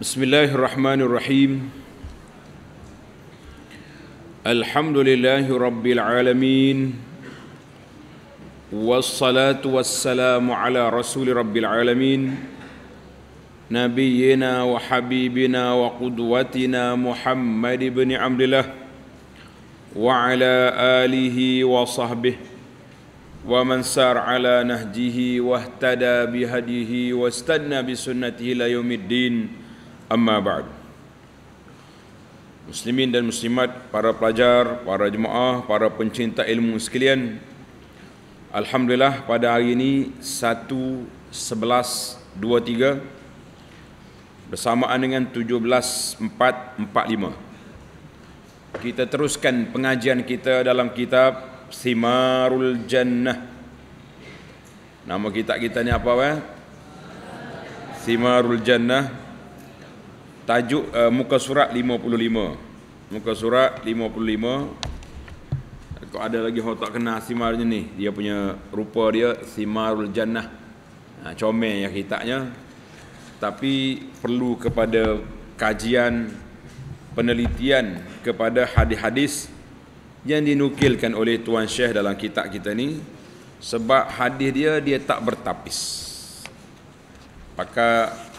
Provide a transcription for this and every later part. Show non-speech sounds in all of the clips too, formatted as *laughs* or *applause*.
بسم الله الرحمن الرحيم. الحمد لله رب العالمين والصلاة والسلام على رسول رب العالمين نبينا وحبيبنا وقدوتنا محمد بن عبد الله وعلى آله وصحبه ومن سار على نهجه واهتدى بهديه واستنى بسنته إلى يوم الدين. Amma ba'd. Muslimin dan muslimat, para pelajar, para jemaah, para pencinta ilmu sekalian. Alhamdulillah pada hari ini 1.11.23 bersamaan dengan 17.4.45 kita teruskan pengajian kita dalam kitab Simarul Jannah. Nama kitab kita ni apa eh? Simarul Jannah tajuk uh, muka surat 55 muka surat 55 kalau ada lagi orang tak kenal simarnya ni? Dia punya rupa dia simarul jannah. Ha, comel yang kitabnya tapi perlu kepada kajian penelitian kepada hadis-hadis yang dinukilkan oleh Tuan Syekh dalam kitab kita ni. Sebab hadis dia dia tak bertapis. Pakai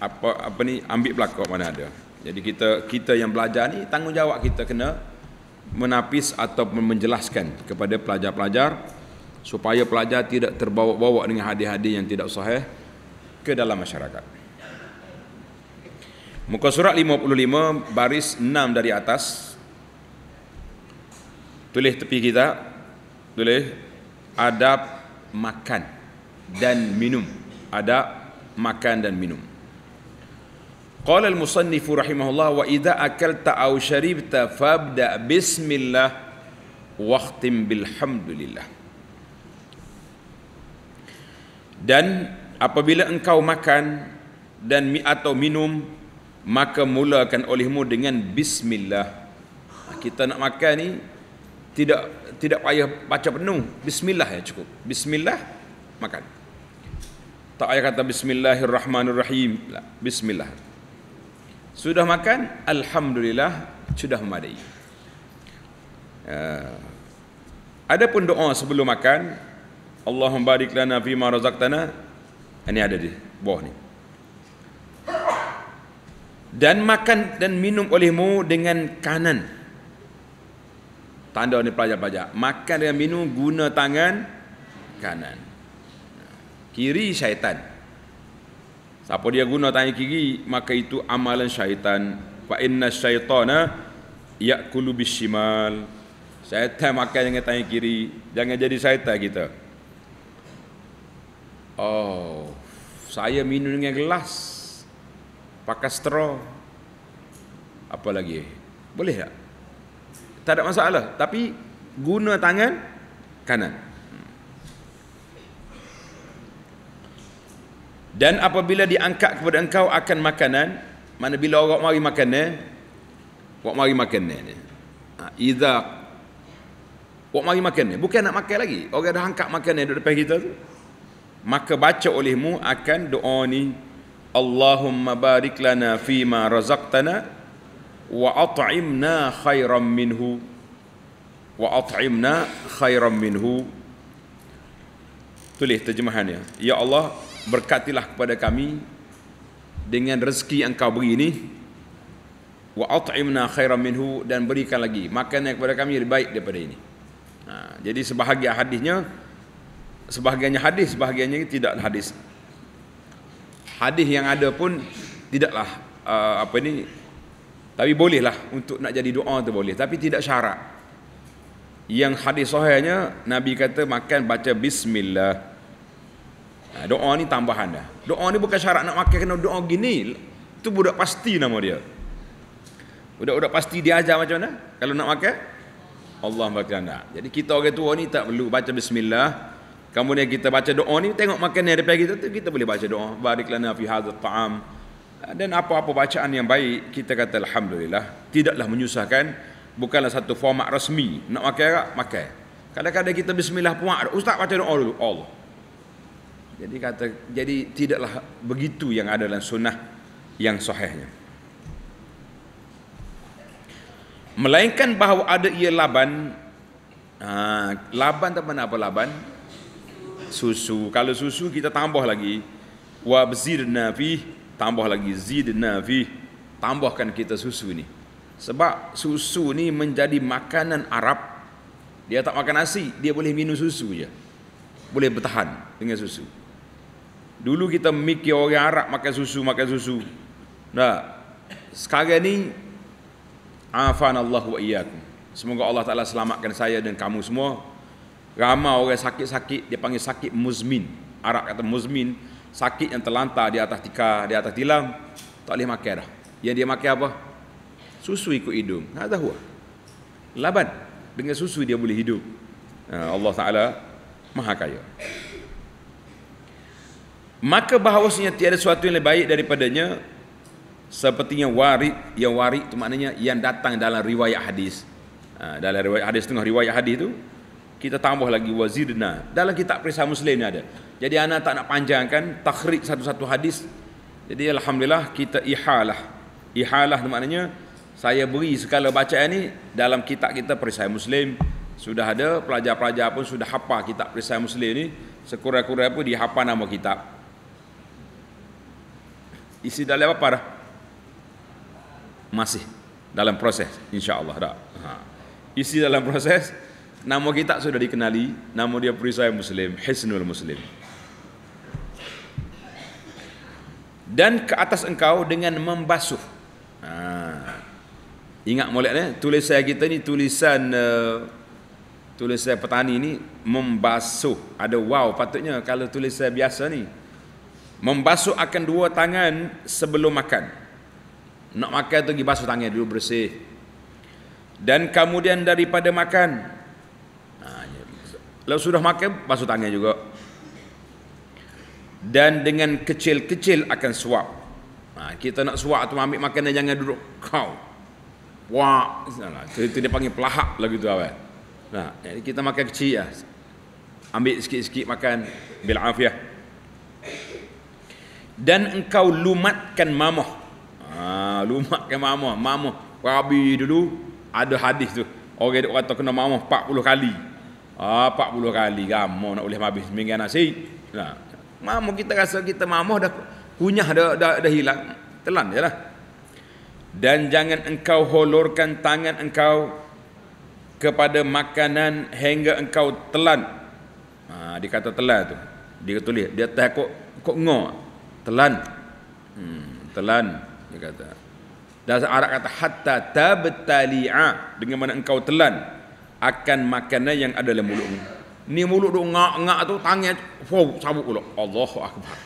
apa apa ni ambil belakang mana ada. Jadi kita kita yang belajar ni tanggungjawab kita kena menapis atau menjelaskan kepada pelajar-pelajar supaya pelajar tidak terbawa-bawa dengan hadis-hadis yang tidak sahih ke dalam masyarakat. Muka surat 55 baris 6 dari atas tulis tepi kita tulis adab makan dan minum adab makan dan minum Qala al-musannif rahimahullah wa idza akalta aw sharibta fabda bismillah waqtim bilhamdulillah. Dan apabila engkau makan dan atau minum maka mulakan olehmu dengan bismillah. Kita nak makan ni tidak tidak payah baca penuh bismillah ya cukup. Bismillah makan. Tak payah kata bismillahirrahmanirrahim. Bismillah. Sudah makan? Alhamdulillah sudah memadai. Uh, ada pun doa sebelum makan. Allahumma barik lana fi ma razaqtana. Ini ada di bawah ni. Dan makan dan minum olehmu dengan kanan. Tanda ni pelajar-pelajar. Makan dan minum guna tangan kanan. Kiri syaitan. Siapa dia guna tangan kiri maka itu amalan syaitan. Fa inna syaitana ya'kulu bishimal. Syaitan makan dengan tangan kiri. Jangan jadi syaitan kita. Oh, saya minum dengan gelas. Pakai straw. Apa lagi? Boleh tak? Tak ada masalah. Tapi guna tangan kanan. Dan apabila diangkat kepada engkau akan makanan, mana bila orang mari makan ni, orang mari makan ni. Ha, idza orang mari makan ni, bukan nak makan lagi. Orang dah angkat makan ni dekat depan kita tu. Maka baca olehmu akan doa ni Allahumma barik lana fi ma razaqtana wa at'imna khairan minhu wa at'imna khairan minhu tulis terjemahannya ya Allah berkatilah kepada kami dengan rezeki yang kau beri ini wa at'imna khairan minhu dan berikan lagi makanan kepada kami lebih baik daripada ini. Ha, jadi sebahagian hadisnya sebahagiannya hadis sebahagiannya tidak hadis. Hadis yang ada pun tidaklah uh, apa ini tapi bolehlah untuk nak jadi doa tu boleh tapi tidak syarat. Yang hadis sahihnya nabi kata makan baca bismillah Ha, doa ni tambahan dah. Doa ni bukan syarat nak makan kena doa gini. Itu budak pasti nama dia. Budak-budak pasti dia ajar macam mana? Kalau nak makan Allah nak. Jadi kita orang tua ni tak perlu baca bismillah. Kemudian kita baca doa ni tengok makan yang depan kita tu kita boleh baca doa. Barik lana fi hadzal ta'am. Dan apa-apa bacaan yang baik kita kata alhamdulillah tidaklah menyusahkan bukanlah satu format rasmi nak makan tak makan. Kadang-kadang kita bismillah puak ustaz baca doa dulu Allah jadi kata jadi tidaklah begitu yang ada dalam sunnah yang sahihnya. Melainkan bahawa ada ia laban ha, laban tak mana apa laban? Susu. Kalau susu kita tambah lagi. Wa bzidna fi tambah lagi. Zidna fi. Tambahkan kita susu ni. Sebab susu ni menjadi makanan Arab. Dia tak makan nasi dia boleh minum susu je. Boleh bertahan dengan susu dulu kita mikir orang Arab makan susu makan susu nah sekarang ni Afan Allah wa iyyakum. Semoga Allah Taala selamatkan saya dan kamu semua. Ramai orang sakit-sakit dia panggil sakit muzmin. Arab kata muzmin, sakit yang terlantar di atas tikar, di atas tilam, tak boleh makan dah. Yang dia makan apa? Susu ikut hidung. Ada huwa. Laban dengan susu dia boleh hidup. Allah Taala Maha Kaya. Maka bahawasanya tiada sesuatu yang lebih baik daripadanya sepertinya warid yang warid itu maknanya yang datang dalam riwayat hadis. Ha, dalam riwayat hadis tengah riwayat hadis itu kita tambah lagi wazirna dalam kitab perisai muslim ni ada. Jadi anak tak nak panjangkan takhrij satu-satu hadis. Jadi alhamdulillah kita ihalah. Ihalah itu maknanya saya beri segala bacaan ni dalam kitab kita perisai muslim. Sudah ada pelajar-pelajar pun sudah hafal kitab perisai muslim ni. Sekurang-kurang pun dihafal nama kitab isi dalam apa dah? Masih dalam proses insyaallah dah. Ha. isi dalam proses nama kita sudah dikenali nama dia perisai muslim hisnul muslim. Dan ke atas engkau dengan membasuh. Ha. ingat molek ni tulisan kita ni tulisan uh, tulisan petani ni membasuh. Ada wow patutnya kalau tulisan biasa ni membasuh akan dua tangan sebelum makan nak makan tu pergi basuh tangan dulu bersih. Dan kemudian daripada makan. Ha, ya. Lalu sudah makan, basuh tangan juga. Dan dengan kecil-kecil akan suap. Ha, kita nak suap tu ambil makanan jangan duduk kau. Wah, itu dia panggil pelahak lagi tu awal. Nah, jadi kita makan kecil ya. Ambil sikit-sikit makan bil afiah. Dan engkau lumatkan mamah Ha, lumak ke mama, mama Rabi dulu ada hadis tu. Orang dia kata kena mama 40 kali. Ha, 40 kali gaмо nak boleh habis seminggu nasi. Nah. Mama kita rasa kita mama dah kunyah dah dah, dah hilang. Telan je lah. Dan jangan engkau holorkan tangan engkau kepada makanan hingga engkau telan. Ha, dia kata telan tu. Dia tulis, dia takut kok ngo. Telan. Hmm, telan dia kata. Dan Arab kata hatta tabtali'a. Dengan mana engkau telan akan makanan yang ada dalam mulutmu. Ni mulut duk ngak-ngak tu tangan wow sabuk pula. Allahu akbar.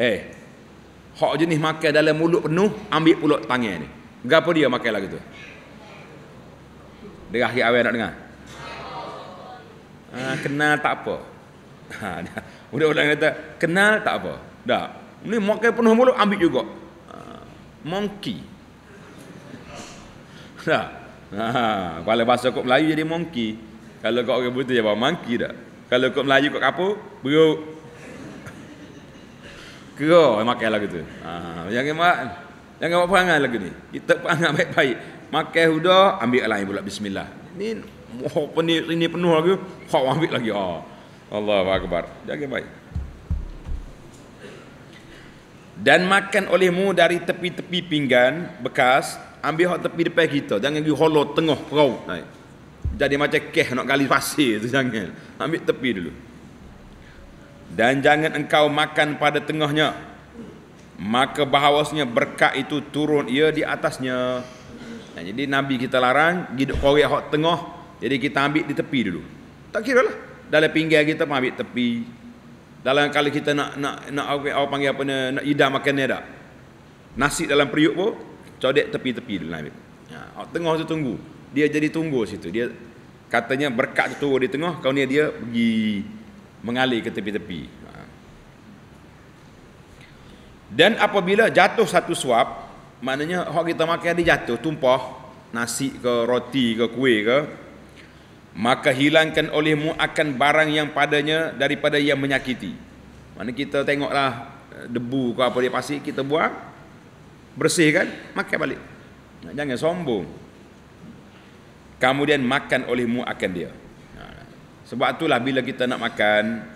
Eh hak jenis makan dalam mulut penuh ambil pula tangan ni. Gapo dia makan lagi tu? Dia akhir awal nak dengar? Ha, kenal tak apa? *laughs* Ha, budak-budak kata kenal tak apa? Dah ni makan penuh mulut ambil juga monkey. Dah. *laughs* Ha, kalau bahasa kok Melayu jadi monkey. Kalau kau orang betul jadi monkey dah. Kalau kau Melayu kok apa? Beruk. *laughs* Kero makan lagu tu. Ha, jangan mak jangan buat perangai lagu ni. Kita perangai baik-baik. Makan huda, ambil lain pula bismillah. Ni oh, penuh ini penuh lagi. Kau ambil lagi. Oh. Allahu akbar. Jangan baik dan makan olehmu dari tepi-tepi pinggan bekas ambil hot tepi depan kita. Jangan pergi hollow tengah perahu. Naik jadi macam keh nak gali pasir tu jangan. Ambil tepi dulu. Dan jangan engkau makan pada tengahnya. Maka bahawasnya berkat itu turun ia di atasnya. Nah, jadi Nabi kita larang hidup korek hot tengah. Jadi kita ambil di tepi dulu. Tak kira lah. Dalam pinggan kita ambil tepi dalam kali kita nak nak nak apa panggil apa nak, nak idam makan ni dak. Nasi dalam periuk pun codek tepi-tepi dulu ambil. Ha, tengah tu tunggu. Dia jadi tunggu situ. Dia katanya berkat tu turun di tengah, kau ni dia pergi mengalir ke tepi-tepi. Ha. Dan apabila jatuh satu suap, maknanya hak kita makan dia jatuh, tumpah nasi ke roti ke kuih ke, maka hilangkan olehmu akan barang yang padanya daripada yang menyakiti. Mana kita tengoklah eh, debu ke apa dia pasir kita buang. bersih kan? Makan balik. Jangan sombong. Kemudian makan olehmu akan dia. Sebab itulah bila kita nak makan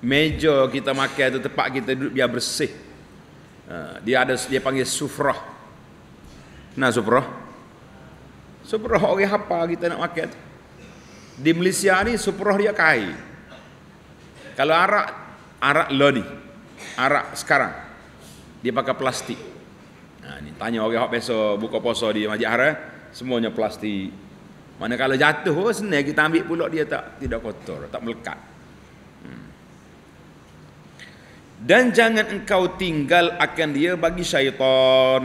meja kita makan tu tempat kita duduk biar bersih. Dia ada dia panggil sufrah. Nah sufrah. Sufrah orang apa kita nak makan tu di Malaysia ni sufrah dia kain kalau arak arak lo ni arak sekarang dia pakai plastik Ha, ni tanya orang hak biasa buka puasa di Masjid Haram, semuanya plastik. Mana kalau jatuh oh, senang kita ambil pula dia tak tidak kotor, tak melekat. Hmm. Dan jangan engkau tinggal akan dia bagi syaitan.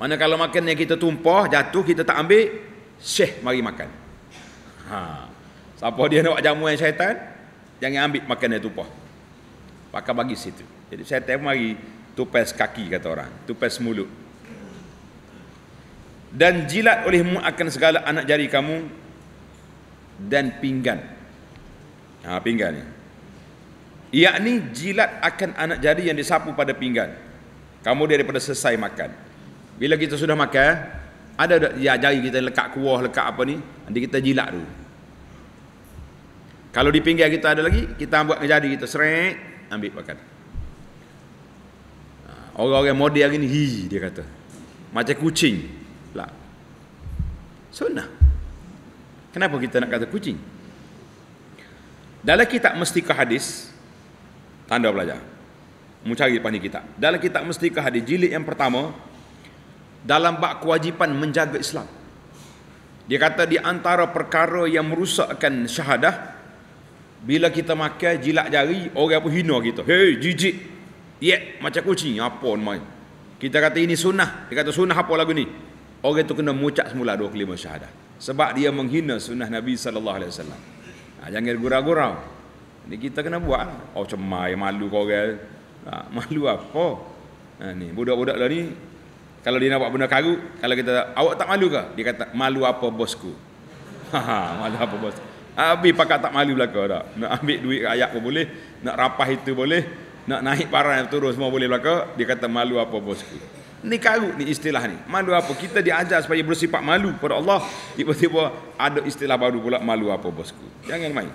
Mana kalau makan yang kita tumpah, jatuh kita tak ambil, syekh mari makan. Ha. Siapa dia nak buat jamu yang syaitan? Jangan ambil makan yang tumpah. Pakai bagi situ. Jadi syaitan mari tupas kaki kata orang tupas mulut dan jilat olehmu akan segala anak jari kamu dan pinggan ha, pinggan ni yakni jilat akan anak jari yang disapu pada pinggan kamu daripada selesai makan bila kita sudah makan ada ya jari kita lekat kuah lekat apa ni nanti kita jilat dulu kalau di pinggan kita ada lagi kita buat jari kita seret ambil makan Orang-orang model hari ni hi dia kata. Macam kucing. Lah. Sunnah. Kenapa kita nak kata kucing? Dalam kitab Mestika Hadis tanda belajar. Mu cari depan ni kitab. Dalam kitab Mestika Hadis jilid yang pertama dalam bab kewajipan menjaga Islam. Dia kata di antara perkara yang merusakkan syahadah bila kita makan jilat jari orang pun hina kita. Hei jijik yeah, macam kucing. Apa nama? Kita kata ini sunnah. Dia kata sunnah apa lagu ni? Orang itu kena mengucap semula dua kelima syahadah. Sebab dia menghina sunnah Nabi sallallahu alaihi wasallam. Ha, jangan gurau-gurau. Ini kita kena buat. Oh cemai malu kau orang. Ha, malu apa? Ha, ni budak-budak lah ni kalau dia nak buat benda karu, kalau kita awak tak malu ke? Dia kata malu apa bosku? *laughs* Ha, ha malu apa bos? Habis pakat tak malu belaka tak? Nak ambil duit rakyat pun boleh, nak rapah itu boleh, nak naik parah yang turun semua boleh belaka dia kata malu apa bosku ni karut ni istilah ni malu apa kita diajar supaya bersifat malu pada Allah tiba-tiba ada istilah baru pula malu apa bosku jangan main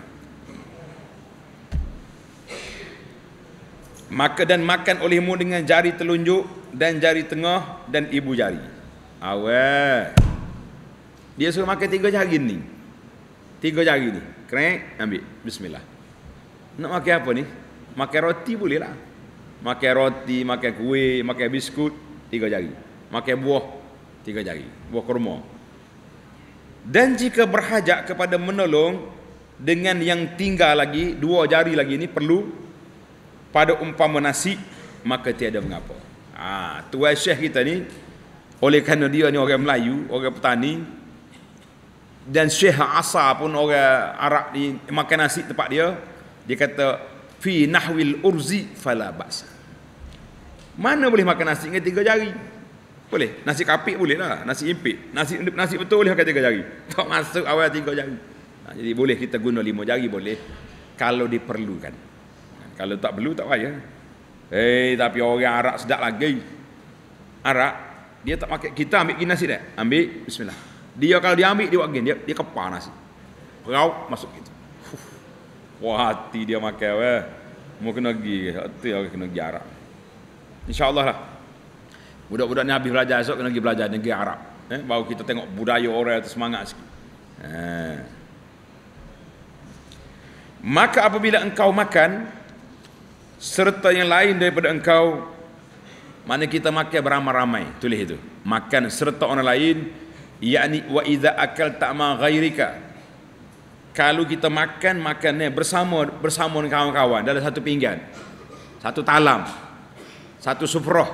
maka dan makan olehmu dengan jari telunjuk dan jari tengah dan ibu jari awal dia suruh makan tiga jari ni tiga jari ni krek ambil bismillah nak makan apa ni Makan roti boleh lah. Makan roti, makan kuih, makan biskut, tiga jari. Makan buah, tiga jari. Buah kurma. Dan jika berhajat kepada menolong dengan yang tinggal lagi, dua jari lagi ini perlu pada umpama nasi, maka tiada mengapa. Ha, tuan syekh kita ni, oleh kerana dia ni orang Melayu, orang petani, dan syekh asal pun orang Arab ni makan nasi tempat dia, dia kata fi nahwil urzi fala ba'sa. Mana boleh makan nasi dengan tiga jari? Boleh. Nasi kapik boleh lah. Nasi impit. Nasi nasi betul boleh pakai tiga jari. *laughs* Tak masuk awal tiga jari. Ha, jadi boleh kita guna lima jari boleh. Kalau diperlukan. Kalau tak perlu tak payah. Eh tapi orang Arab sedap lagi. Arab dia tak pakai kita ambil gini nasi dah. Ambil bismillah. Dia kalau dia ambil dia buat gini dia dia kepar nasi. Perau masuk gitu. Wah hati dia makan weh. Mau kena pergi, hati dia kena pergi Arab. InsyaAllah lah. Budak-budak ni habis belajar esok kena pergi belajar negeri Arab. Eh, baru kita tengok budaya orang itu semangat sikit. Eh. Maka apabila engkau makan serta yang lain daripada engkau mana kita makan beramai-ramai. Tulis itu. Makan serta orang lain yakni wa idza akalta ma ghairika kalau kita makan makannya bersama bersama dengan kawan-kawan dalam satu pinggan satu talam satu sufrah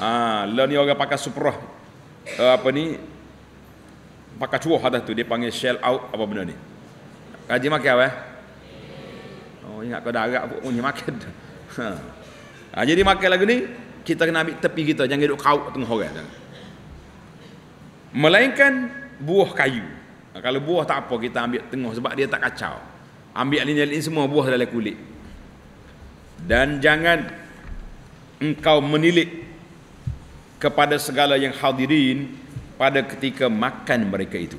ah ha, ni orang pakai sufrah uh, apa ni? Pakai cuah atas tu dia panggil shell out apa benda ni. Kaji makan apa eh? Oh ingat kau darat pun ni makan ha. ha. jadi makan lagu ni kita kena ambil tepi kita jangan duduk kau tengah orang melainkan buah kayu kalau buah tak apa kita ambil tengah sebab dia tak kacau. Ambil lini-lini semua buah dalam kulit. Dan jangan engkau menilik kepada segala yang hadirin pada ketika makan mereka itu.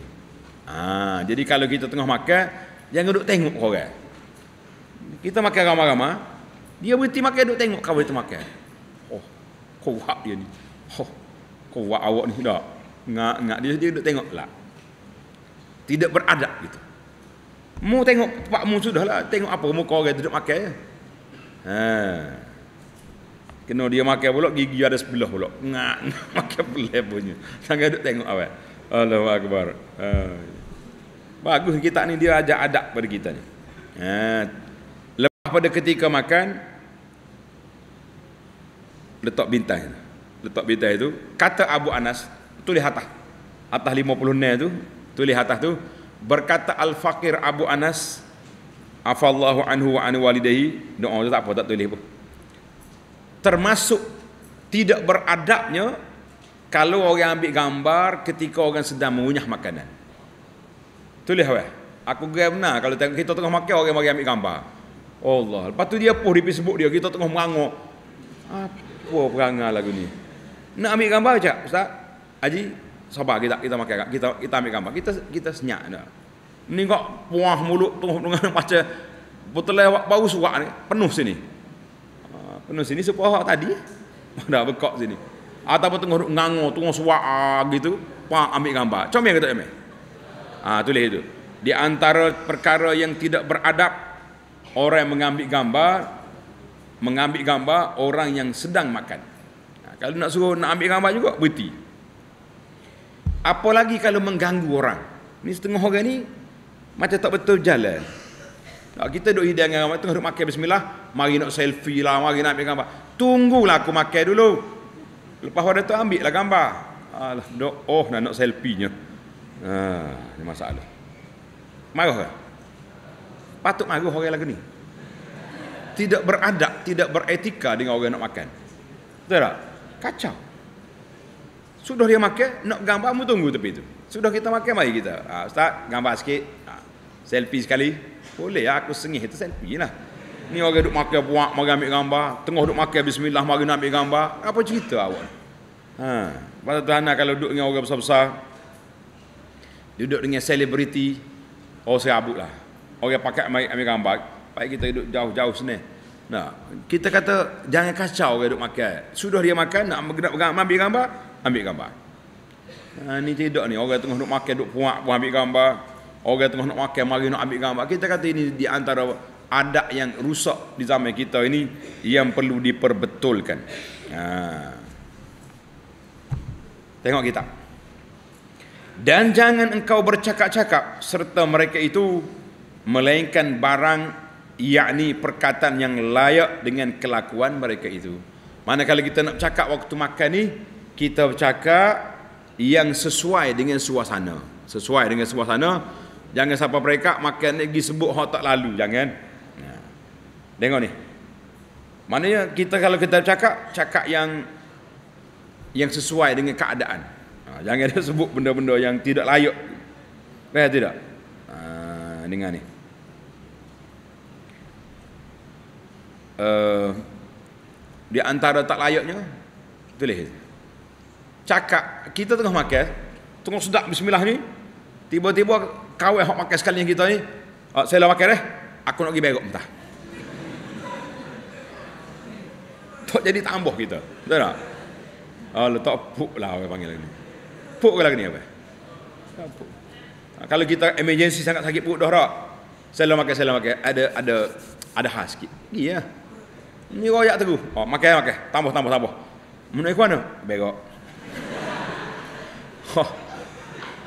Ha, jadi kalau kita tengah makan, jangan duduk tengok orang. Kita makan ramai-ramai, dia berhenti makan duduk tengok kawan itu makan. Oh, kuat dia ni. Oh, kuat awak ni dah. Ngak-ngak dia dia duduk tengok lah. Tidak beradab gitu. Mu tengok pak mu sudahlah, tengok apa muka orang duduk makan. Ha. Kena dia makan pula gigi ada sebelah pula. Ngak, ngak *laughs* makan pelah punya. Sangat duduk tengok awak. Allahu akbar. Ha. Bagus kita ni dia ajak adab pada kita ni. Ha. Pada ketika makan letak bintang. Letak bintang itu kata Abu Anas tulis atas. Atas 50 ne tu, tulis atas tu berkata al-faqir Abu Anas afallahu anhu wa an walidayhi doa tu tak apa tak tulis pun termasuk tidak beradabnya kalau orang ambil gambar ketika orang sedang mengunyah makanan. Tulis apa? Aku geram benar kalau kita tengah makan orang mari ambil gambar. Allah. Lepas tu dia post di Facebook dia kita tengah menganguk. Apa perangai lagu ni? Nak ambil gambar cak, Ustaz? Haji, sabar kita kita makan kita kita ambil gambar. Kita kita senyap dah. Ni kok puah mulut tengah dengan *laughs* baca botol bau suak ni penuh sini. Penuh sini awak tadi *laughs* dah bekok sini. Ataupun tengah ngango, tengah suak ah, gitu, pak ambil gambar. Comel kata. Ah tulis itu. Di antara perkara yang tidak beradab orang yang mengambil gambar mengambil gambar orang yang sedang makan. Nah, kalau nak suruh nak ambil gambar juga berhenti. Apalagi kalau mengganggu orang. Ni setengah orang ni macam tak betul jalan. Nah, kita duduk hidang dengan tengah duduk makan bismillah, mari nak selfie lah, mari nak ambil gambar. Tunggulah aku makan dulu. Lepas pada tu ambil lah gambar. Alah, oh nak nak selfie-nya. Ha, ini masalah. Marah ke? Patut marah orang lagi ni. Tidak beradab, tidak beretika dengan orang nak makan. Betul tak? Kacau. Sudah dia makan, nak gambar, mu tunggu tepi tu. Sudah kita makan, mari kita. Ha, Ustaz, gambar sikit. Ha, selfie sekali. Boleh lah aku sengih itu selfie lah. Ni orang duduk makan buak, mari ambil gambar. Tengah duduk makan bismillah, mari nak ambil gambar. Apa cerita awak? Ha. Pasal Tuhan kalau duduk dengan orang besar-besar, duduk dengan selebriti, oh serabut lah. Orang pakai ambil, ambil gambar, baik kita duduk jauh-jauh sini. Nah, kita kata jangan kacau orang duduk makan. Sudah dia makan, nak ambil gambar, ambil gambar. Ha, ni tidak ni, orang tengah duduk makan, duduk puak, pun ambil gambar. Orang tengah nak makan, mari nak ambil gambar. Kita kata ini di antara adat yang rusak di zaman kita ini yang perlu diperbetulkan. Ha. Tengok kita. Dan jangan engkau bercakap-cakap serta mereka itu melainkan barang yakni perkataan yang layak dengan kelakuan mereka itu. Manakala kita nak cakap waktu makan ni, kita bercakap yang sesuai dengan suasana. Sesuai dengan suasana, Jangan sampai mereka makan lagi sebut hak tak lalu, jangan. Tengok ni. Maknanya kita kalau kita cakap, cakap yang yang sesuai dengan keadaan. Ha, jangan dia *laughs* sebut benda-benda yang tidak layak. Baik tidak? Ha, dengar ni. Uh, di antara tak layaknya tulis cakap kita tengah makan tengah sedap bismillah ni tiba-tiba kawan hok makan sekali yang kita ni uh, saya lah makan eh aku nak pergi berok entah. *laughs* Tak jadi tambah kita betul tak? Oh, letak puk lah orang panggil lagi puk ke lagi ni apa? Puk. Ha, kalau kita emergency sangat sakit puk dah tak saya lah makan saya lah makan. Ada ada ada hal sikit. Iya ni royak terus oh, makan makan. Tambah tambah tambah. Menaik mana berok *laughs*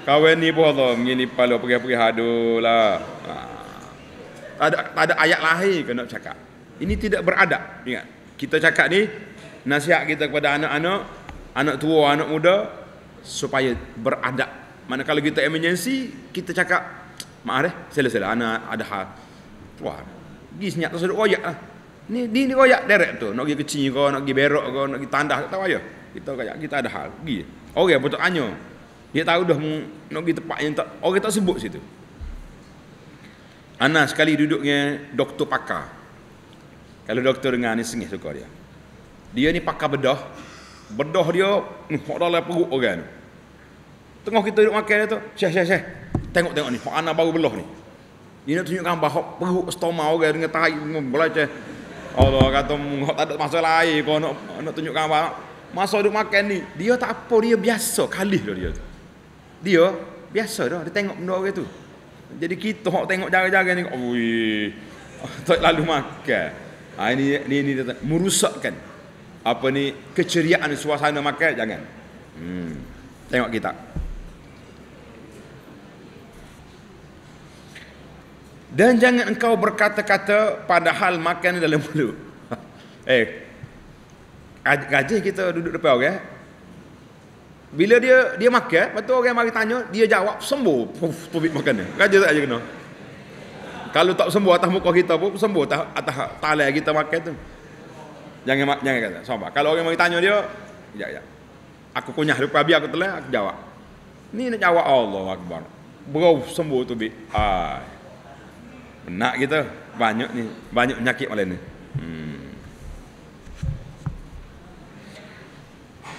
Kawan ni pun Allah Begini pala pergi-pergi hadu lah ha. ada, ada ayat lahir ke nak cakap. Ini tidak beradab Ingat. Kita cakap ni Nasihat kita kepada anak-anak Anak tua, anak muda Supaya beradab. Mana kalau kita emergency Kita cakap Maaf eh. Sila-sila Anak ada hal. Wah Pergi senyap tu seduk royak lah Ni, ni, ni royak direct tu Nak pergi kecil kau Nak pergi berok kau Nak pergi tandah Tak tahu aja Kita kayak kita ada hal Pergi Orang okay, betul anyo dia tahu dah nak pergi tempat yang tak orang tak sebut situ. Ana sekali duduknya doktor pakar. Kalau doktor dengar ni sengih suka dia. Dia ni pakar bedah. Bedah dia, hok dalam perut orang tu. Tengah kita duduk makan dia tu, syah syah syah. Tengok-tengok ni, hok anak baru belah ni. Dia nak tunjuk gambar hok perut stoma orang dengan tahi belajar. Allah kata hok tak ada masalah air kau nak nak tunjuk gambar. Masa duduk makan ni, dia tak apa, dia biasa kali dah dia tu. Dia biasa dah, dia tengok benda orang tu. Jadi kita hok tengok jaga-jaga ni, oi. Tak lalu makan. Ha, ini ini ini merusakkan apa ni keceriaan suasana makan jangan. Hmm. Tengok kita. Dan jangan engkau berkata-kata padahal makan dalam mulut. *laughs* eh, gaji kita duduk depan orang. Okay? Bila dia dia makan, betul orang mari tanya, dia jawab sembuh. Puf, tubik makan dia. Gaji tak aja kena. Kalau tak sembuh atas muka kita pun sembuh atas atas talai kita makan tu. Jangan jangan kata. Sabar. Kalau orang mari tanya dia, ya ya. Aku kunyah depan biar aku telah aku jawab. Ni nak jawab Allah Akbar. Bro sembuh tu bi. Nak kita banyak ni, banyak penyakit malam ni. Hmm.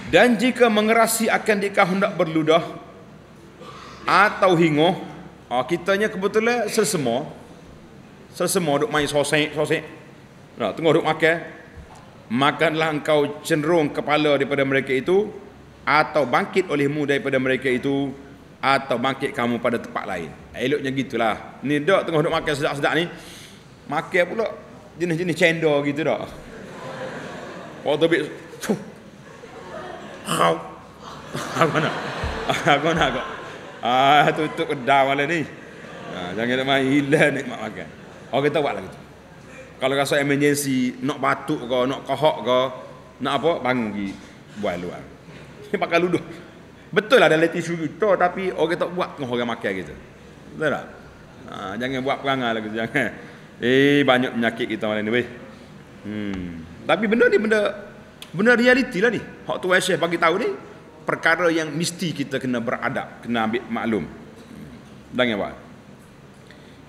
Dan jika mengerasi akan dikah hendak berludah atau hingoh, oh, kitanya kebetulan sesemo, sesemo duk main sosek sosek. Nah, tengah duk makan, makanlah engkau cenderung kepala daripada mereka itu atau bangkit olehmu daripada mereka itu atau bangkit kamu pada tempat lain. Eloknya gitulah. Ni dak tengah duk makan sedap-sedap ni. Makan pula jenis-jenis cendol gitu dak. Waktu bit Hau. Aku nak. Aku nak kok. Ah tutup kedai malam ni. Ha, jangan nak main hilang nikmat makan. Oh kita buat lagi tu. Kalau rasa emergency, nak batuk ke, nak kohok ke, nak apa, bangun pergi buat luar. Ini pakai luduh. Betul lah dalam tisu kita tapi orang tak buat dengan orang makan kita. Betul tak? Ha, jangan buat perangai lagi jangan. Eh banyak penyakit kita malam ni weh. Hmm. Tapi benda ni benda benda realiti lah ni. Hak tu Syekh bagi tahu ni perkara yang mesti kita kena beradab, kena ambil maklum. Jangan buat.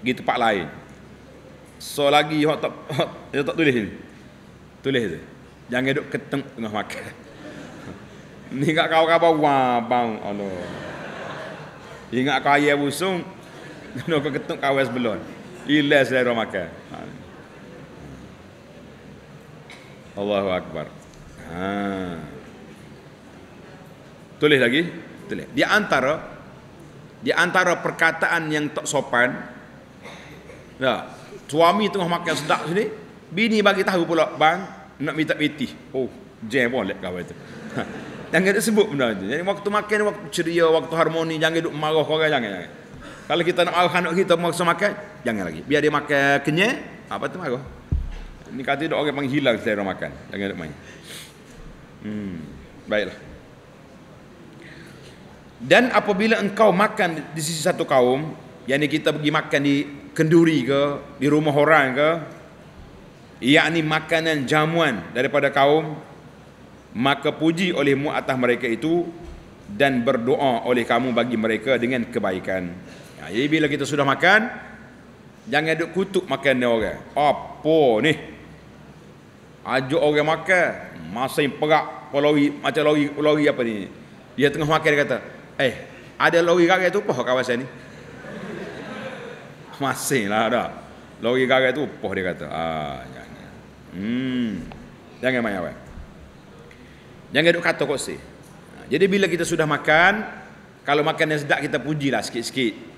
Gitu pak lain. So lagi hak tak hak, tak tulis ni. Tulis tu. Jangan duduk keteng tengah makan. *laughs* Ni ingat kau kau wah bang Allah. Ingat kau ayah busung. Nak kau ketuk kau sebelum. Ilas selera makan. Ha. Allahu Akbar. Ha. Tulis lagi. Tulis. Di antara di antara perkataan yang tak sopan. Ya, suami tengah makan sedap sini, bini bagi tahu pula, bang, nak minta piti. Oh, jam boleh kau itu. Jangan dia sebut benda itu. Jadi waktu makan, waktu ceria, waktu harmoni, jangan duduk marah kau orang, jangan, jangan. Kalau kita nak marah anak kita maksa makan, jangan lagi. Biar dia makan kenyang, apa tu marah. Ini kata dia orang menghilang selera makan. Jangan duduk main. Hmm, baiklah. Dan apabila engkau makan di sisi satu kaum, yang kita pergi makan di kenduri ke, di rumah orang ke, yakni makanan jamuan daripada kaum, maka puji olehmu atas mereka itu dan berdoa oleh kamu bagi mereka dengan kebaikan. Jadi bila kita sudah makan, jangan duk kutuk makan dia orang. Apa ni? Ajak orang makan, masa yang perak, lori, macam lori, lori apa ni? Dia tengah makan dia kata, eh, ada lori gagal tu apa kawasan ni? *laughs* Masih lah dah. Lori gagal tu apa dia kata? Ah, jangan. Hmm. Jangan main awal. Jangan duk kata kok sih. Jadi bila kita sudah makan, kalau makan yang sedap kita pujilah sikit-sikit.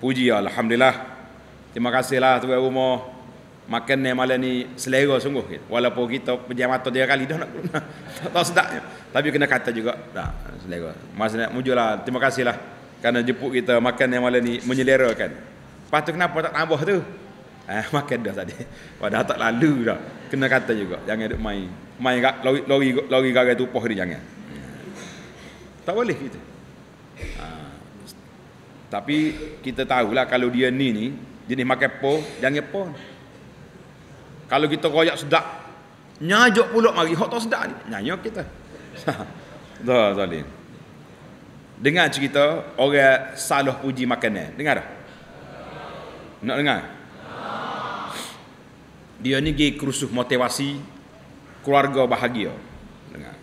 Puji alhamdulillah. Terima kasihlah tuan rumah. Makan yang malam ni selera sungguh. Walaupun kita pejam mata dia kali dah nak *laughs* tahu sedapnya. Tapi kena kata juga. Dah, selera. Maksudnya mujurlah. Terima kasihlah. Kerana jemput kita makan yang malam ni menyelerakan. Lepas tu kenapa tak tambah tu? Eh, *laughs* makan dah tadi. Wadah tak lalu dah. Kena kata juga. Jangan duk main main lori lori lori garai tupoh dia jangan. Tak boleh kita. Ha. Tapi kita tahulah kalau dia ni ni jenis makan po, jangan po. Kalau kita royak sedap, nyajak pula mari hok tak sedap ni. Nyanyo kita. *laughs* Dah zalim. Dengar cerita orang salah puji makanan. Dengar dah? Nak dengar? Dia ni pergi kerusuh motivasi keluarga bahagia dengar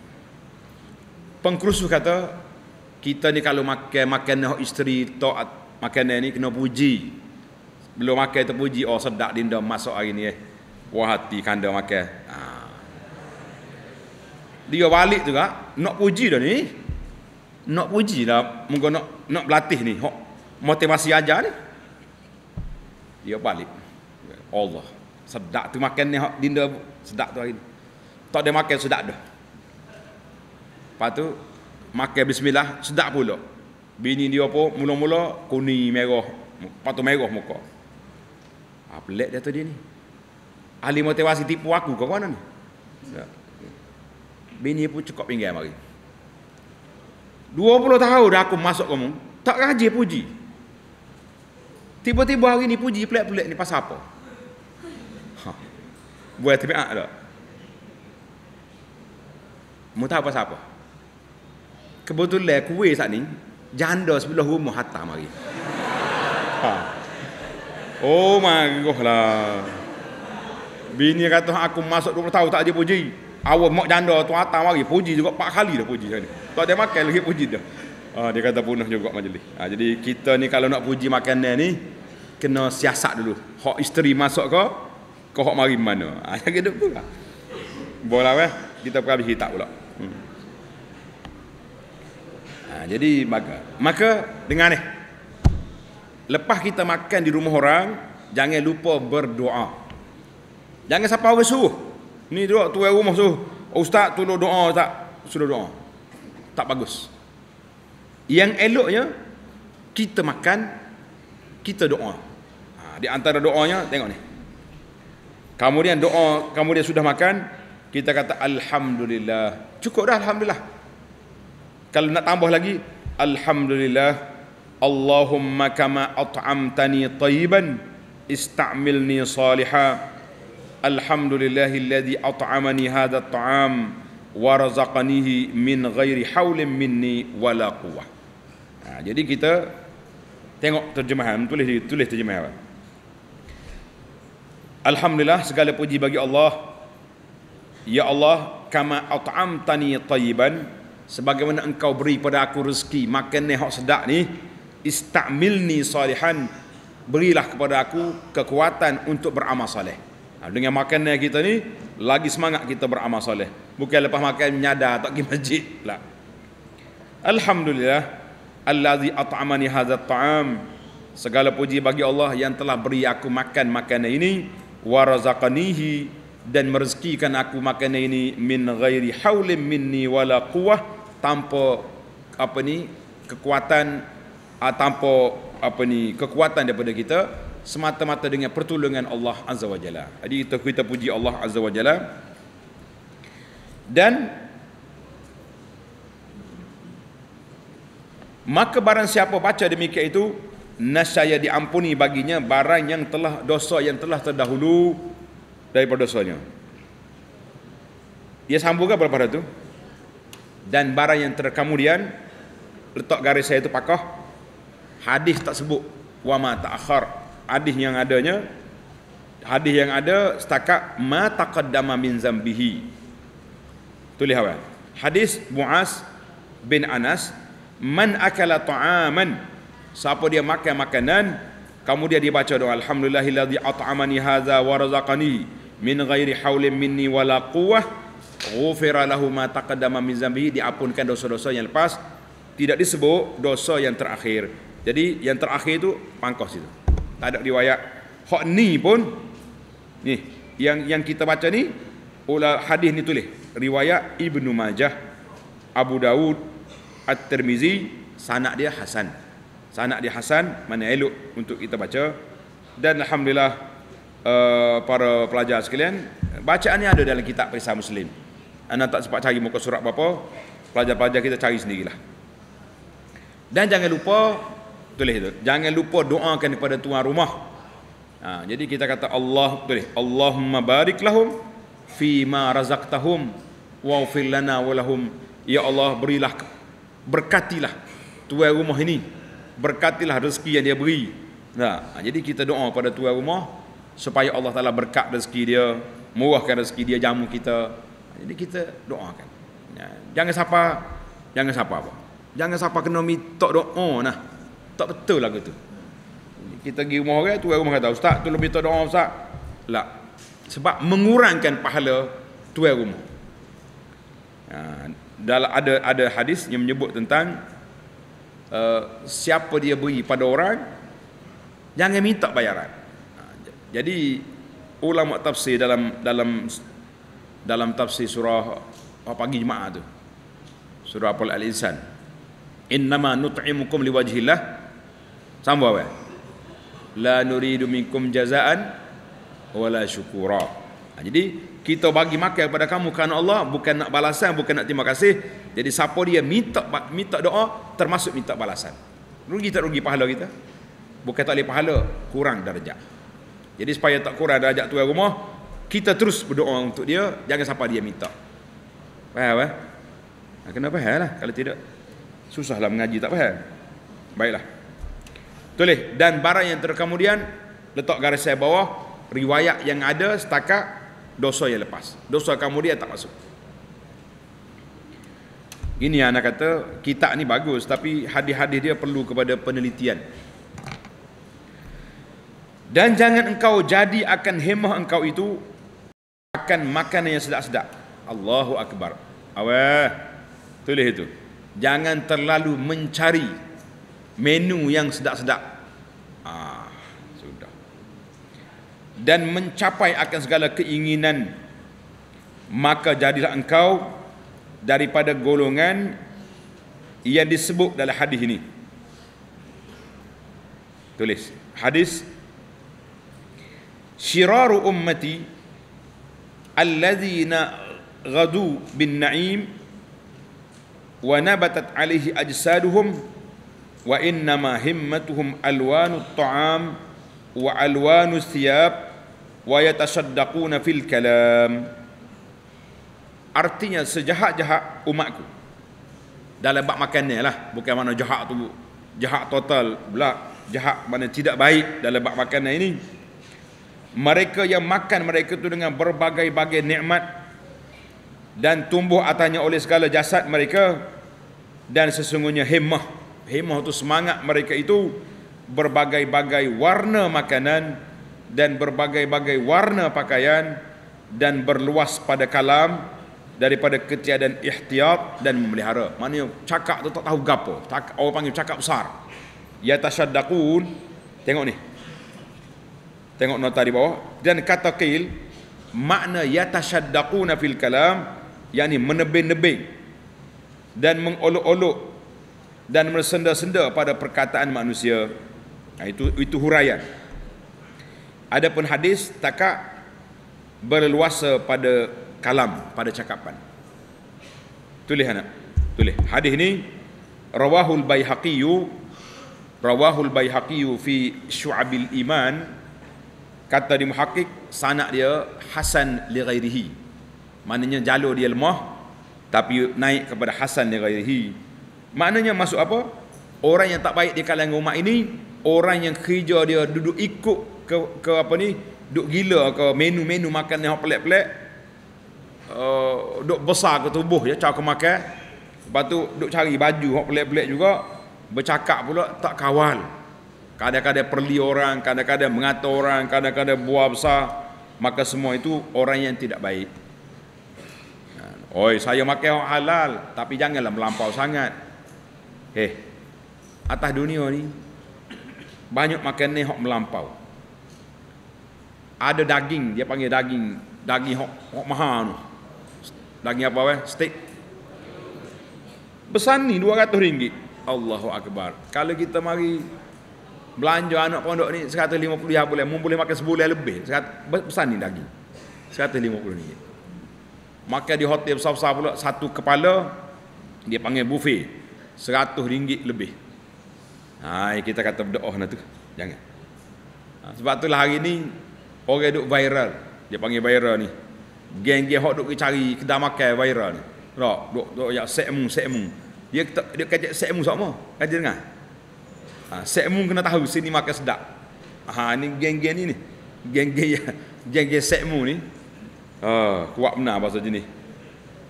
pengkerusuh kata kita ni kalau makan makan isteri taat makanan ni kena puji. Belum makan terpuji oh sedap dinda masuk hari ni eh. Wah hati kanda makan. Ha. dia balik juga nak puji dah ni. Nak puji dah mungkin nak nak berlatih ni. Hok motivasi aja ni. Dia balik. Allah sedap tu makan ni hok dinda sedap tu hari ni. Tak ada makan sedap dah. Lepas tu makan bismillah sedap pula. Bini dia apa mula-mula kuning merah, lepas tu merah muka. Ah pelik dia tu dia ni. Ahli motivasi tipu aku kau mana ni? Ya. Bini pun cukup pinggir mari. 20 tahun dah aku masuk kamu, tak raja puji. Tiba-tiba hari ni puji pelik-pelik ni pasal apa? Ha. Buat tabiat tak? Mu tahu pasal apa? Kebetulan kuih saat ni janda sebelah rumah hatta mari. Ha. Oh magoh lah. Bini kata aku masuk 20 tahun tak ada puji. Awak mak janda tu hatta mari puji juga 4 kali dah puji ni. Tak ada makan lagi puji dah. Ha, dia kata punah juga majlis. Ha, jadi kita ni kalau nak puji makanan ni kena siasat dulu. Hak isteri masuk ke kau hak mari mana. Ha, *laughs* gitu pula. Boleh weh kita pergi kitab pula. Hmm. Ha, jadi maka maka dengan ni lepas kita makan di rumah orang jangan lupa berdoa. Jangan siapa orang suruh. Ni doa tu rumah suruh. Oh, ustaz tolong doa tak? Sudah doa. Tak bagus. Yang eloknya kita makan kita doa. Ha, di antara doanya tengok ni. Kemudian doa, kemudian sudah makan, kita kata alhamdulillah. Cukup dah alhamdulillah. Kalau nak tambah lagi, Alhamdulillah, Allahumma kama at'amtani tayyiban, istamilni saliha. Alhamdulillahilladzi at'amani hadha at'am wa razaqanihi min ghairi haulin minni wala quwwah. Ha, jadi kita tengok terjemahan, tulis tulis terjemahan. Alhamdulillah segala puji bagi Allah. Ya Allah, kama at'amtani tayyiban, sebagaimana engkau beri pada aku rezeki makan ni hak sedap ni istamilni salihan. Berilah kepada aku kekuatan untuk beramal soleh ha, dengan makan ni kita ni lagi semangat kita beramal soleh bukan lepas makan nyadar tak pergi masjid lah Alhamdulillah allazi at'amani hadzal ta'am. Segala puji bagi Allah yang telah beri aku makan makanan ini wa razaqanihi dan merezekikan aku makanan ini min ghairi haulin minni wala quwwah tanpa apa ni kekuatan uh, tanpa apa ni kekuatan daripada kita semata-mata dengan pertolongan Allah Azza wa Jalla. Jadi kita kita puji Allah Azza wa Jalla. Dan maka barang siapa baca demikian itu nasaya diampuni baginya barang yang telah dosa yang telah terdahulu daripada dosanya. Dia sambungkan pada itu dan barang yang terkemudian letak garis saya itu pakah hadis tak sebut wa ma ta'akhir hadis yang adanya hadis yang ada setakat ma taqaddama min zambihi. Tulis apa hadis Muaz bin Anas man akala ta'aman. Siapa dia makan makanan kemudian dia baca doa alhamdulillahilladzi at'amani hadza wa razaqani min ghairi haulin minni wala quwwah ghufira lahu ma taqaddama min zambihi diampunkan dosa-dosa yang lepas tidak disebut dosa yang terakhir. Jadi yang terakhir itu pangkos itu. Tak ada riwayat. Hak ni pun ni yang yang kita baca ni ulah hadis ni tulis. Riwayat Ibnu Majah Abu Dawud At-Tirmizi sanad dia hasan. Sanad dia hasan mana elok untuk kita baca. Dan alhamdulillah uh, para pelajar sekalian bacaan ni ada dalam kitab Perisai Muslim anda tak sempat cari muka surat berapa Pelajar-pelajar kita cari sendirilah. Dan jangan lupa Tulis itu Jangan lupa doakan kepada tuan rumah. Ha, Jadi kita kata Allah Tulis Allahumma barik lahum Fima razaqtahum Wa'ufir lana walahum Ya Allah berilah Berkatilah Tuan rumah ini. Berkatilah rezeki yang dia beri. Ha, Jadi kita doa pada tuan rumah Supaya Allah Ta'ala berkat rezeki dia Murahkan rezeki dia jamu kita jadi kita doakan. Ya, jangan siapa Jangan siapa apa. Jangan siapa kena minta doa nah. Tak betul lah gitu. Kita pergi rumah orang, tu rumah kata, Ustaz, tu lebih doa Ustaz. Lah. Sebab mengurangkan pahala tuan rumah. Ha, dalam ada ada hadis yang menyebut tentang uh, siapa dia beri pada orang jangan minta bayaran. Ha, jadi ulama tafsir dalam dalam dalam tafsir surah pagi Jumaat tu. Surah Al-Insan. Innama nut'imukum liwajhillah. Sambung apa? La nuridu minkum jazaan wala syukura. Ha, jadi kita bagi makan kepada kamu kerana Allah bukan nak balasan, bukan nak terima kasih. Jadi siapa dia minta minta doa termasuk minta balasan. Rugi tak rugi pahala kita? Bukan tak boleh pahala, kurang darjah. Jadi supaya tak kurang darjah tuan rumah, kita terus berdoa untuk dia, jangan siapa dia minta. Faham eh? Ha, kena faham lah. Kalau tidak, susahlah mengaji tak faham. Baiklah. Tulis. Dan barang yang terkemudian, letak garis saya bawah, riwayat yang ada setakat dosa yang lepas. Dosa kemudian tak masuk. Ini anak kata, kitab ni bagus tapi hadis-hadis dia perlu kepada penelitian. Dan jangan engkau jadi akan hemah engkau itu akan makanan yang sedap-sedap. Allahu Akbar. Awah. Tulis itu. Jangan terlalu mencari menu yang sedap-sedap. Ah, sudah. Dan mencapai akan segala keinginan maka jadilah engkau daripada golongan yang disebut dalam hadis ini. Tulis. Hadis Syiraru ummati alladzina ghadu bin na'im wa nabatat alaihi ajsaduhum wa innama himmatuhum alwanu ta'am wa alwanu thiyab wa yatasaddaquna fil kalam artinya sejahat-jahat umatku. Dalam bab makannya lah. Bukan mana jahat tu. Jahat total pula. Jahat mana tidak baik dalam bab makannya ini mereka yang makan mereka itu dengan berbagai-bagai nikmat dan tumbuh atasnya oleh segala jasad mereka dan sesungguhnya himmah. Himmah itu semangat mereka itu berbagai-bagai warna makanan dan berbagai-bagai warna pakaian dan berluas pada kalam daripada ketiadaan ihtiyat dan memelihara. Maknanya cakap tu tak tahu gapo. Orang panggil cakap besar. Ya tasyaddaqun tengok ni tengok nota di bawah dan kata qil makna ya tasyaddaquna fil kalam yakni menebing-nebing dan mengolok-olok dan bersenda-senda pada perkataan manusia. Nah, itu itu huraian. Adapun hadis takak berleluasa pada kalam, pada cakapan. Tulis anak. Tulis. Hadis ini rawahul Baihaqi rawahul Baihaqi fi Syu'abil Iman kata di muhakkik sanad dia hasan li ghairihi. Maknanya jalur dia lemah tapi naik kepada hasan li ghairihi. Maknanya masuk apa? Orang yang tak baik di kalangan umat ini orang yang kerja dia duduk ikut ke ke apa ni duduk gila ke menu-menu makan yang pelik-pelik uh, duduk besar ke tubuh ya cara makan. Lepas tu duduk cari baju yang pelik-pelik juga bercakap pula tak kawal kadang-kadang perli orang kadang-kadang mengatur orang kadang-kadang buah besar maka semua itu orang yang tidak baik Oi, saya makan yang halal, tapi janganlah melampau sangat. Eh, atas dunia ni banyak makan ni hok melampau. Ada daging, dia panggil daging, daging hok, mahal tu. Daging apa weh? Steak. Besar ni 200 ringgit. Allahu Akbar. Kalau kita mari belanja anak pondok ni 150 ya boleh, mun boleh makan sebulan lebih. Besar ni daging. 150 ringgit. Maka di hotel besar-besar pula satu kepala dia panggil buffet. Seratus ringgit lebih. Ha, kita kata berdoa nak tu. Jangan. Ha, sebab itulah hari ni orang duk viral. Dia panggil viral ni. Geng-geng hok duk cari kedai makan viral ni. Rak, duk duk ya sekmu sekmu. Dia dia kata sekmu sama. Kata dengar. Ha, sekmu kena tahu sini makan sedap. Ha ni geng-geng ni ni. Geng-geng. *laughs* Geng-geng sekmu ni Ah, kuat benar bahasa jenis.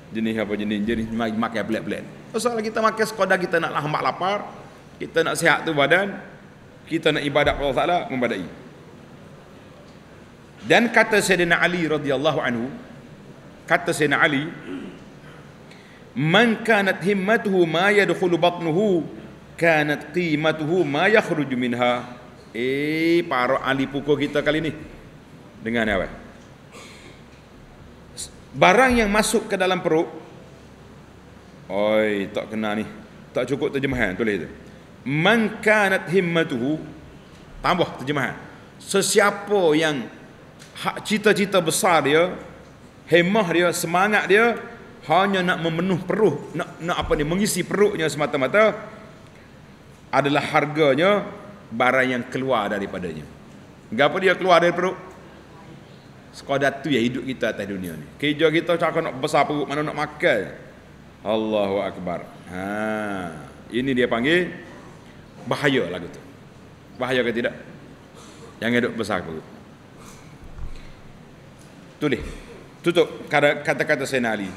Jenis apa jenis? Jenis makan pelik-pelik. Masalah kita makan sekadar kita nak hamba lapar, kita nak sihat tu badan, kita nak ibadat kepada Allah Taala membadai. Dan kata Sayyidina Ali radhiyallahu anhu, kata Sayyidina Ali, "Man kanat himmatuhu ma yadkhulu batnuhu, kanat qimatuhu ma yakhruju minha." Eh, para ahli pukul kita kali ni. Dengan apa? Barang yang masuk ke dalam perut Oi, tak kena ni. Tak cukup terjemahan tulis tu. Man kanat himmatuhu tambah terjemahan. Sesiapa yang hak cita-cita besar dia, hemah dia, semangat dia hanya nak memenuh perut, nak nak apa ni, mengisi perutnya semata-mata adalah harganya barang yang keluar daripadanya. Gapo dia keluar dari perut? Sekadar tu ya hidup kita atas dunia ni. Kerja kita cakap nak besar perut, mana nak makan. Allahu Akbar. Ha, ini dia panggil bahaya lagu tu. Bahaya ke tidak? Yang hidup besar perut. Tulis. Tutup kata-kata Sayyidina Ali.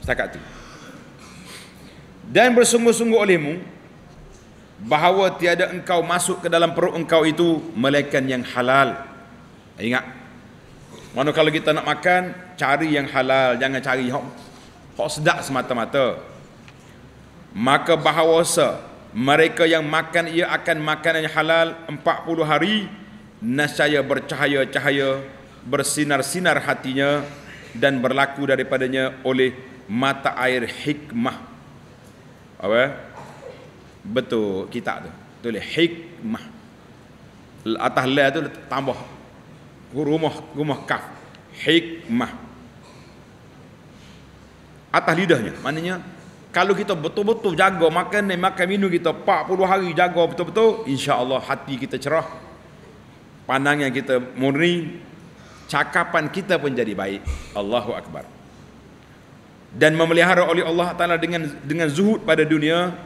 Setakat tu. Dan bersungguh-sungguh olehmu bahawa tiada engkau masuk ke dalam perut engkau itu melainkan yang halal. Ingat. Mana kalau kita nak makan, cari yang halal, jangan cari hok hok sedap semata-mata. Maka bahawa mereka yang makan ia akan makanan yang halal 40 hari nascaya bercahaya-cahaya bersinar-sinar hatinya dan berlaku daripadanya oleh mata air hikmah. Apa? Betul kita tu. Tulis hikmah. Atas la tu tambah. Rumah rumah kaf. Hikmah. Atas lidahnya. Maknanya kalau kita betul-betul jaga makan dan makan minum kita 40 hari jaga betul-betul insya-Allah hati kita cerah. Pandangan kita murni. Cakapan kita pun jadi baik. Allahu akbar. Dan memelihara oleh Allah Taala dengan dengan zuhud pada dunia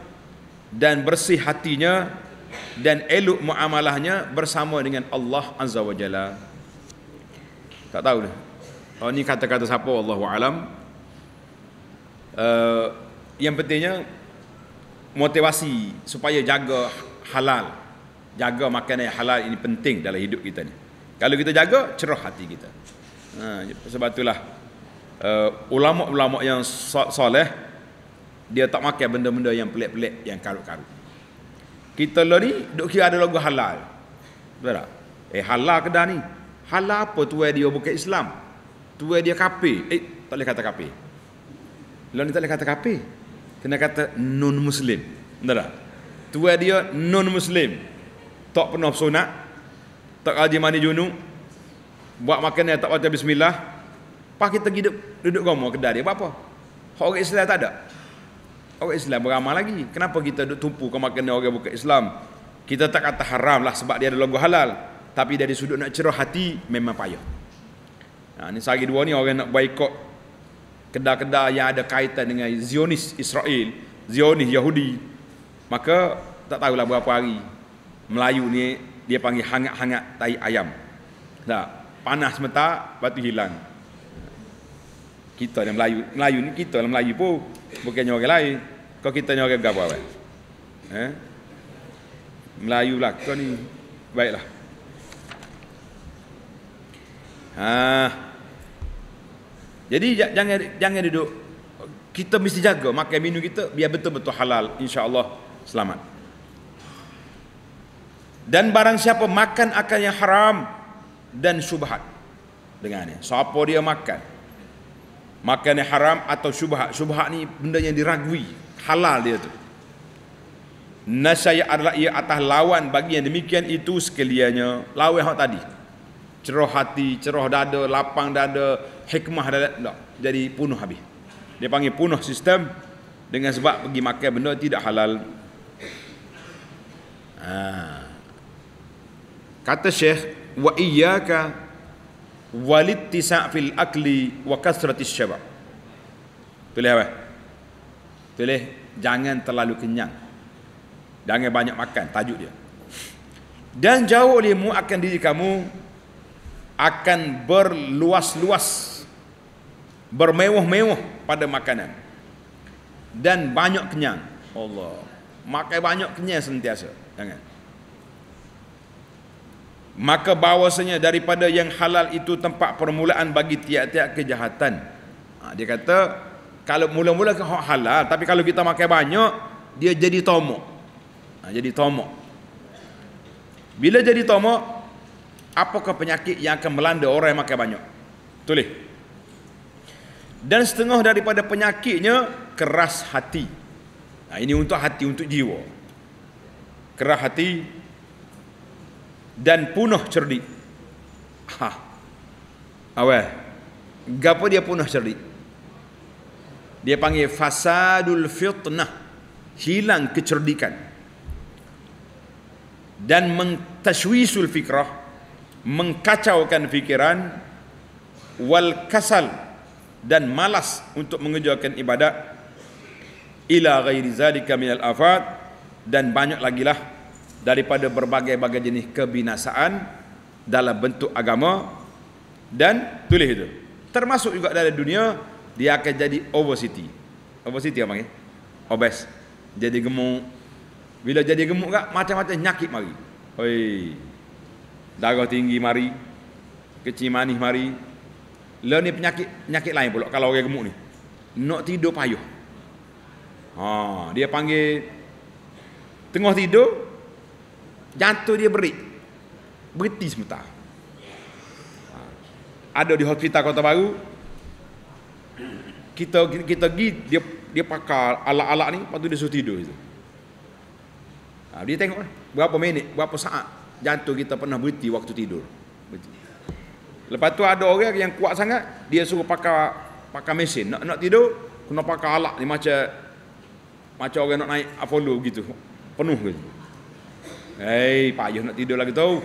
dan bersih hatinya dan elok muamalahnya bersama dengan Allah Azza wa Jalla. Tak tahu dah. Oh ni kata-kata siapa Allahu alam. Uh, yang pentingnya motivasi supaya jaga halal. Jaga makanan yang halal ini penting dalam hidup kita ni. Kalau kita jaga cerah hati kita. Ha sebab itulah uh, ulama-ulama yang soleh dia tak makan benda-benda yang pelik-pelik yang karut-karut. Kita lah ni duk kira ada logo halal. Betul tak? Eh halal ke dah ni? Halal apa tuai dia bukan Islam? Tuai dia kafir eh tak boleh kata kafir lah ni tak boleh kata kafir kena kata non muslim betul tak? Tuai dia non muslim tak pernah sunat tak kaji mandi junub buat makan yang tak baca bismillah. Pas kita hidup duduk gomo kedai dia apa? Orang Islam tak ada orang Islam beramal lagi. Kenapa kita duk tumpu kau makan orang bukan Islam? Kita tak kata haram lah sebab dia ada logo halal. Tapi dari sudut nak cerah hati memang payah. Nah, ni sehari dua ni orang nak boikot kedai-kedai yang ada kaitan dengan Zionis Israel, Zionis Yahudi. Maka tak tahulah berapa hari Melayu ni dia panggil hangat-hangat tai ayam. Tak, panas sebentar, batu hilang. Kita yang Melayu, Melayu ni kita yang Melayu pun bukannya orang lain. Kau kita ni orang gapo apa? Eh? Melayu lah kau ni. Baiklah. Ha. Jadi jangan jangan duduk kita mesti jaga makan minum kita biar betul-betul halal insya-Allah selamat. Dan barang siapa makan akan yang haram dan syubhat dengannya. Siapa dia makan makan yang haram atau syubhat. Syubhat ni benda yang diragui halal dia tu. Nasaya adalah ia atas lawan bagi yang demikian itu sekaliannya. Lawan hak tadi. Cerah hati cerah dada lapang dada hikmah dada tak. Jadi punuh habis. Dia panggil punuh sistem dengan sebab pergi makan benda tidak halal. Ha. kata syekh wa iyyaka walittisa' fil akli wa kasratis syabab pilih apa Tulis jangan terlalu kenyang. Jangan banyak makan tajuk dia. Dan jauh olehmu akan diri kamu akan berluas-luas bermewah-mewah pada makanan. dan banyak kenyang. Allah. Makan banyak kenyang sentiasa. Jangan. Maka bahawasanya daripada yang halal itu tempat permulaan bagi tiap-tiap kejahatan. Ha, dia kata kalau mula-mula ke halal tapi kalau kita makan banyak dia jadi tomok. Ha, jadi tomok. Bila jadi tomok apakah penyakit yang akan melanda orang yang makan banyak? Tulis. Dan setengah daripada penyakitnya keras hati. Nah, ini untuk hati, untuk jiwa. Keras hati dan punah cerdik. Ha. Awal. Gapo dia punah cerdik? Dia panggil fasadul fitnah. Hilang kecerdikan. Dan mentashwisul fikrah. Mengkacaukan fikiran. Wal kasal dan malas untuk mengerjakan ibadat ila ghairi zalika minal afat dan banyak lagi lah daripada berbagai-bagai jenis kebinasaan dalam bentuk agama dan tulis itu termasuk juga dalam dunia dia akan jadi obesity obesity apa ni obes jadi gemuk bila jadi gemuk kak macam-macam nyakit mari oi darah tinggi mari kecil manis mari Lah ni penyakit penyakit lain pula kalau orang gemuk ni. Nak tidur payah. Ha, dia panggil tengah tidur jantung dia berik. Berhenti sebentar. Ha, ada di hospital Kota Baru. Kita kita pergi dia dia pakai alat-alat ni lepas tu dia suruh tidur itu. Ha, dia tengok berapa minit, berapa saat jantung kita pernah berhenti waktu tidur. Berhenti. Lepas tu ada orang yang kuat sangat, dia suruh pakai pakai mesin. Nak nak tidur, kena pakai alat ni macam macam orang nak naik Apollo gitu. Penuh gitu. Hei, payah nak tidur lagi tu.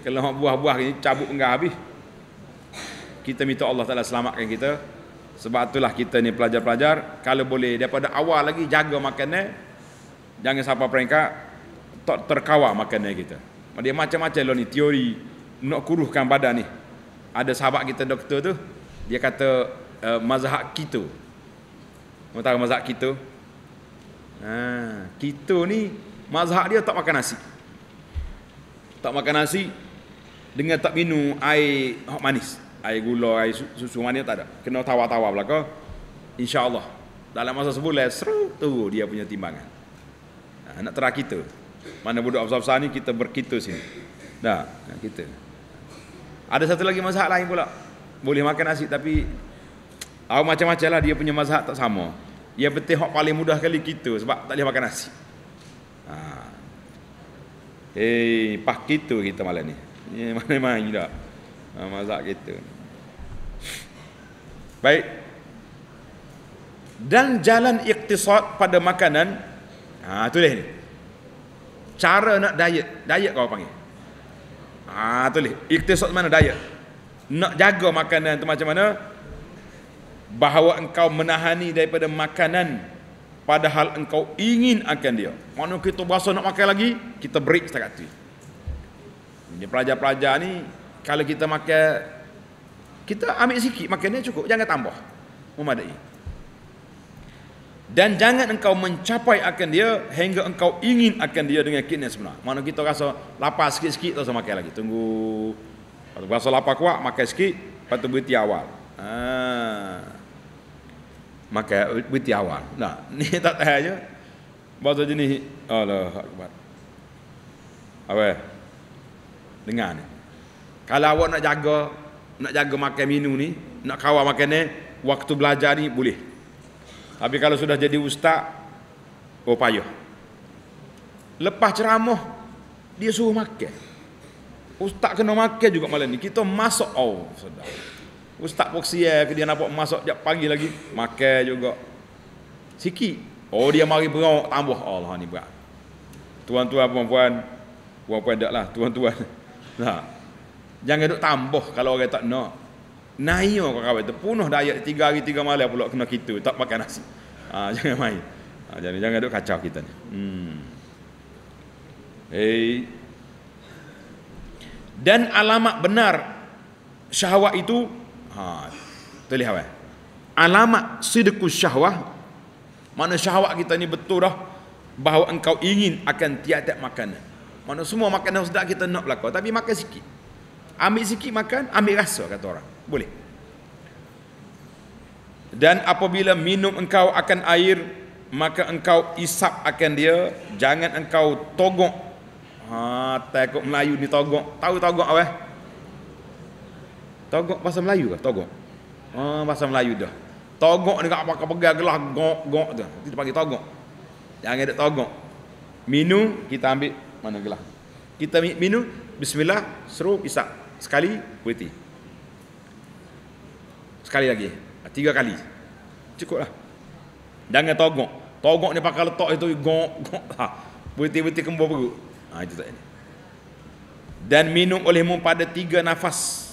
Kalau buah-buah ni cabut enggak habis. Kita minta Allah Taala selamatkan kita. Sebab itulah kita ni pelajar-pelajar kalau boleh daripada awal lagi jaga makanan jangan sampai peringkat tak terkawal makanan kita. Dia macam-macam lah ni teori nak kuruskan badan ni. Ada sahabat kita doktor tu dia kata uh, mazhab kita. Mau tahu mazhab kita? Ha kita ni mazhab dia tak makan nasi. Tak makan nasi dengan tak minum air hot manis air gula air susu manis tak ada kena tawar-tawar belaka insyaallah dalam masa sebulan seru tu dia punya timbangan ha, nak terang kita mana budak besar-besar ni kita berkita sini dah kita ada satu lagi mazhab lain pula. Boleh makan nasi tapi awak macam-macam lah dia punya mazhab tak sama. Yang penting hak paling mudah kali kita sebab tak boleh makan nasi. Ha. Eh, pak kita kita malam ni. Ni mana main tak? Ha, mazhab kita. Baik. Dan jalan iktisad pada makanan. Ha, tu ni. Cara nak diet. Diet kau panggil. Ah ha, tulis. Iktisad mana daya? Nak jaga makanan tu macam mana? Bahawa engkau menahani daripada makanan padahal engkau ingin akan dia. Mana kita berasa nak makan lagi, kita break setakat tu. Ini pelajar-pelajar ni kalau kita makan kita ambil sikit makannya cukup, jangan tambah. Memadai. Dan jangan engkau mencapai akan dia hingga engkau ingin akan dia dengan kini sebenar. Mana kita rasa lapar sikit-sikit tak usah makan lagi. Tunggu. Rasa lapar kuat, makan sikit. Lepas tu berhenti awal. Ha. Makan berhenti awal. Nah, *laughs* ni tak tahu aja. Bahasa jenis. Allah Akbar. Apa? Dengar ni. Kalau awak nak jaga, nak jaga makan minum ni, nak kawal makan ni, waktu belajar ni boleh. Tapi kalau sudah jadi ustaz, oh payah. Lepas ceramah, dia suruh makan. Ustaz kena makan juga malam ni. Kita masuk, oh sedap. Ustaz poksia ke dia nampak masuk jap pagi lagi, makan juga. Sikit. Oh dia mari berok tambah. Allah ni berat. Tuan-tuan puan-puan, puan-puan dak lah, tuan-tuan. *laughs* Nah. Jangan duk tambah kalau orang tak nak. Naya kau kawin tu Punuh dayat tiga hari tiga malam pula kena kita Tak makan nasi ha, *laughs* Jangan main ha, Jangan, jangan duk kacau kita ni hmm. hey. Dan alamat benar Syahwat itu ha, Tulis apa Alamat sidku syahwat Mana syahwat kita ni betul dah bahawa engkau ingin akan tiap-tiap makanan. Mana semua makanan sedap kita nak belaka tapi makan sikit. Ambil sikit makan, ambil rasa kata orang. Boleh. Dan apabila minum engkau akan air, maka engkau isap akan dia, jangan engkau togok. Ha, takut Melayu ni togok. Tahu togok apa? Togok bahasa Melayu ke? Togok. Ha, bahasa Melayu dah. Togok ni kat apa pegang gelas gok-gok tu. Itu panggil togok. Jangan ada togok. Minum kita ambil mana gelas. Kita minum bismillah seru isap sekali berhenti. Sekali lagi. Tiga kali. Cukuplah. Jangan togok. Togok ni pakai letak itu gok gok. Ha. Berhenti-berhenti kembur perut. Ha itu tak ini. Dan minum olehmu pada tiga nafas.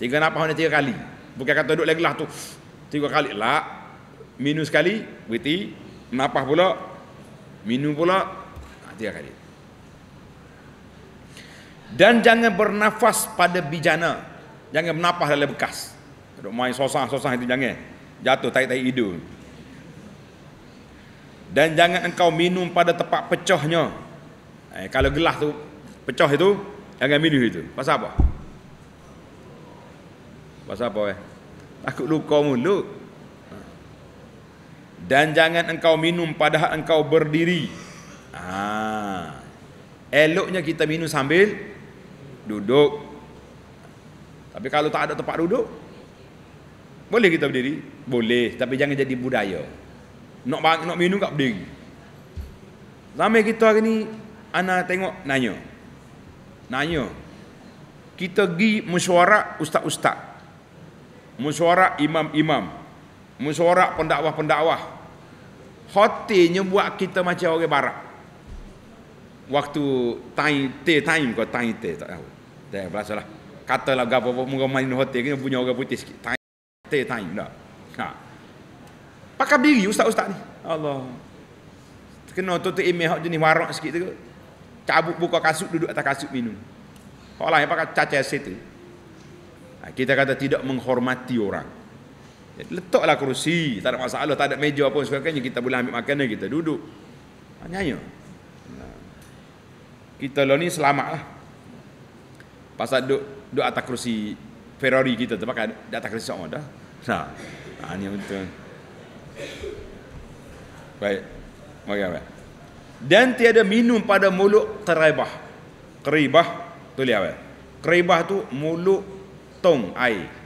Tiga nafas ni tiga kali. Bukan kata duduk lagi gelas tu. Tiga kali lah. Minum sekali, berhenti, Nafas pula Minum pula ha, Tiga kali Dan jangan bernafas pada bijana Jangan bernafas dalam bekas Duduk main sosang-sosang itu jangan Jatuh taik-taik hidung Dan jangan engkau minum pada tempat pecahnya eh, Kalau gelas tu Pecah itu Jangan minum itu Pasal apa? Pasal apa eh? Takut luka mulut dan jangan engkau minum padahal engkau berdiri. Ha. Eloknya kita minum sambil duduk. Tapi kalau tak ada tempat duduk, boleh kita berdiri? Boleh, tapi jangan jadi budaya. Nak bang, nak minum kat berdiri. Sampai kita hari ni ana tengok nanya. Nanya. Kita pergi mesyuarat ustaz-ustaz. Mesyuarat imam-imam. Mesyuarat pendakwah-pendakwah hotelnya buat kita macam orang barat waktu time tea time kau time tea tak tahu dah berasa lah katalah gapo apa muka main hotel kena punya orang putih sikit. Time time dah. Ha. Pakai diri ustaz-ustaz ni. Allah. Kena tutup email hak jenis warak sikit tu. Cabut buka kasut duduk atas kasut minum. Orang lain pakai caca situ ha, kita kata tidak menghormati orang. Letaklah kerusi, tak ada masalah, tak ada meja pun sebagainya kita boleh ambil makanan kita duduk. Hanya ya. Kita lo ni selamatlah. Pasal duduk duduk atas kerusi Ferrari kita tu pakai di atas kerusi sama dah. Nah. Ha, ni betul. Baik. Mari apa? Dan tiada minum pada mulut keribah. Keribah tu lihat apa? Keribah tu mulut tong air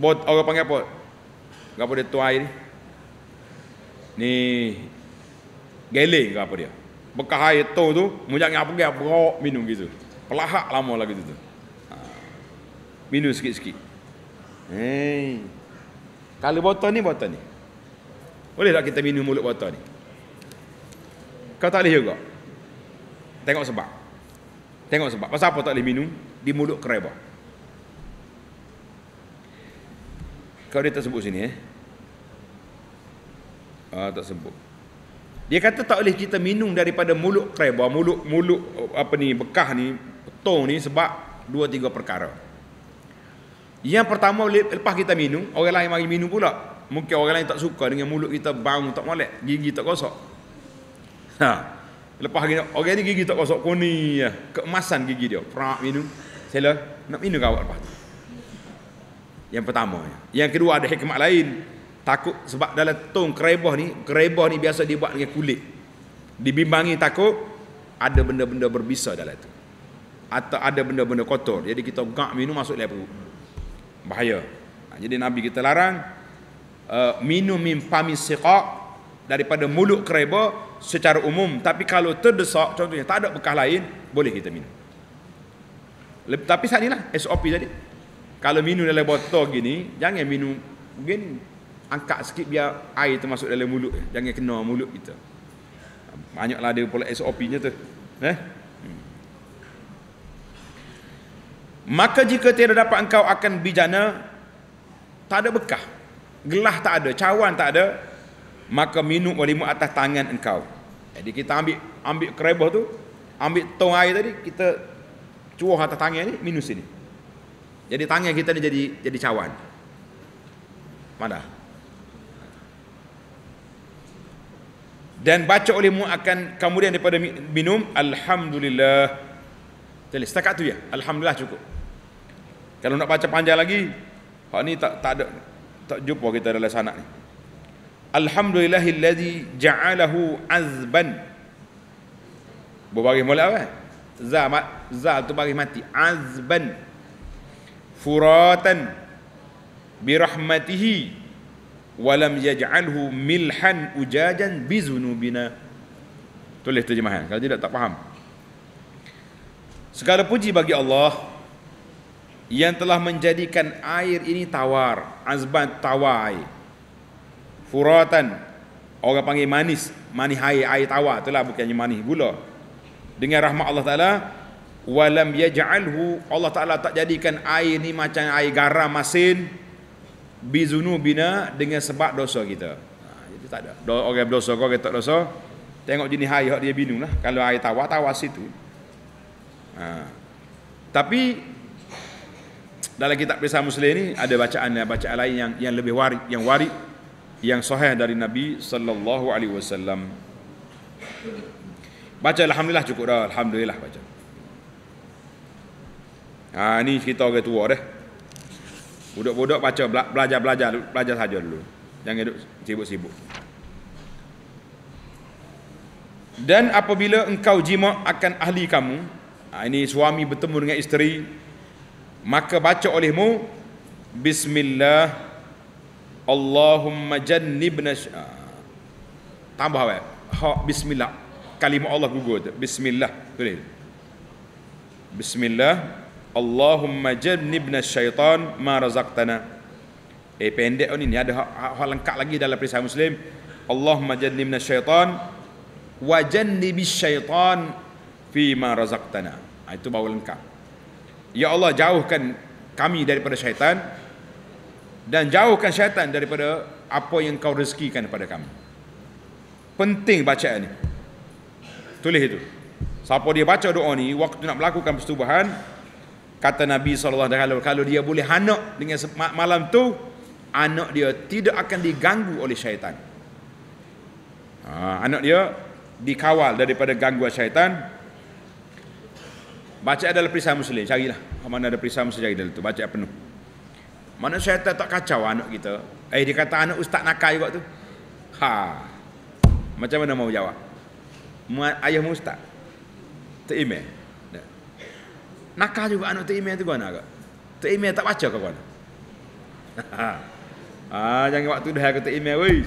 bot orang panggil apa? Apa dia tuai ni? Ni geleng ke apa dia? Bekas air tu tu, mujak ngap pergi berok minum gitu. Pelahak lama lagi tu. Ha. Minum sikit-sikit. Hey. Kalau botol ni botol ni. Boleh tak kita minum mulut botol ni? Kau tak boleh juga. Tengok sebab. Tengok sebab. Pasal apa tak boleh minum di mulut kerebah? Kau dia tak sebut sini eh. Ah tak sebut. Dia kata tak boleh kita minum daripada mulut kreba, mulut mulut apa ni bekah ni, tong ni sebab dua tiga perkara. Yang pertama lepas kita minum, orang lain mari minum pula. Mungkin orang lain tak suka dengan mulut kita bau tak molek, gigi tak gosok. Ha. Lepas gini, orang ni gigi tak gosok kuni ya. Keemasan gigi dia. Prak minum. Sela nak minum kau lepas tu. Yang pertama. Yang kedua ada hikmat lain. Takut sebab dalam tong kerebah ni, kerebah ni biasa dibuat dengan kulit. Dibimbangi takut ada benda-benda berbisa dalam tu. Atau ada benda-benda kotor. Jadi kita gak minum masuk dalam perut. Bahaya. Jadi Nabi kita larang uh, minum min fami siqa daripada mulut kerebah secara umum. Tapi kalau terdesak, contohnya tak ada bekas lain, boleh kita minum. Tapi saat inilah SOP tadi. Kalau minum dalam botol gini, jangan minum mungkin angkat sikit biar air termasuk dalam mulut. Jangan kena mulut kita. Banyaklah ada pula SOP-nya tu. Eh? Hmm. Maka jika tidak dapat engkau akan bijana tak ada bekah. Gelah tak ada, cawan tak ada, maka minum olehmu atas tangan engkau. Jadi kita ambil ambil kerebah tu, ambil tong air tadi, kita cuah atas tangan ni, minum sini. Jadi tangan kita ni jadi jadi cawan. Mana? dan baca olehmu akan kemudian daripada minum alhamdulillah jadi setakat tu ya alhamdulillah cukup kalau nak baca panjang lagi hak ni tak tak ada tak jumpa kita dalam sanak ni. Alhamdulillahillazi ja'alahu azban. Berbaris mulai apa? Za za tu baris mati. Azban. Furatan. Birahmatihi. Walam yaj'alhu milhan ujajan bizunubina. Tulis terjemahan. Kalau tidak tak faham. Segala puji bagi Allah yang telah menjadikan air ini tawar azban tawai furatan orang panggil manis manis air air tawar itulah bukannya manis gula dengan rahmat Allah taala walam yaj'alhu Allah taala tak jadikan air ni macam air garam masin bizunu bina dengan sebab dosa kita. Ha, jadi tak ada. Do, orang berdosa kau tak dosa. Tengok jenis air hak dia minum lah. Kalau air tawar, tawar situ. Ha. Tapi dalam kitab Perisah Muslim ni ada bacaan bacaan lain yang yang lebih warid yang warid yang sahih dari Nabi sallallahu alaihi wasallam. Baca alhamdulillah cukup dah. Alhamdulillah baca. Ha ni kita orang tua dah. Budak-budak baca belajar-belajar belajar saja dulu. Jangan duduk sibuk-sibuk. Dan apabila engkau jima akan ahli kamu, ha, ini suami bertemu dengan isteri, maka baca olehmu Bismillah Allahumma jannibna ha, tambah apa? Ha, Bismillah. Kalimah Allah gugur Bismillah. Tulis. Bismillah Allahumma jannibna syaitan ma razaqtana. Eh pendek ni, ni ada hal, lengkap lagi dalam perisai Muslim. Allahumma jannibna syaitan wa jannibis syaitan fi ma razaqtana. Ha, itu baru lengkap. Ya Allah jauhkan kami daripada syaitan dan jauhkan syaitan daripada apa yang kau rezekikan kepada kami. Penting bacaan ni. Tulis itu. Siapa dia baca doa ni waktu nak melakukan persetubuhan kata Nabi SAW kalau dia boleh anak dengan malam tu anak dia tidak akan diganggu oleh syaitan ha, anak dia dikawal daripada gangguan syaitan baca adalah perisai muslim carilah. Mana ada perisai muslim cari dalam tu. Baca penuh. Mana syaitan tak kacau anak kita. Eh dia kata anak ustaz nakal juga tu. Ha. Macam mana mau jawab? Ayahmu ustaz. Tak email Nakal juga anak tu email tu guna ke? Tu email tak baca ke guna? ah, jangan waktu dah kata email wei.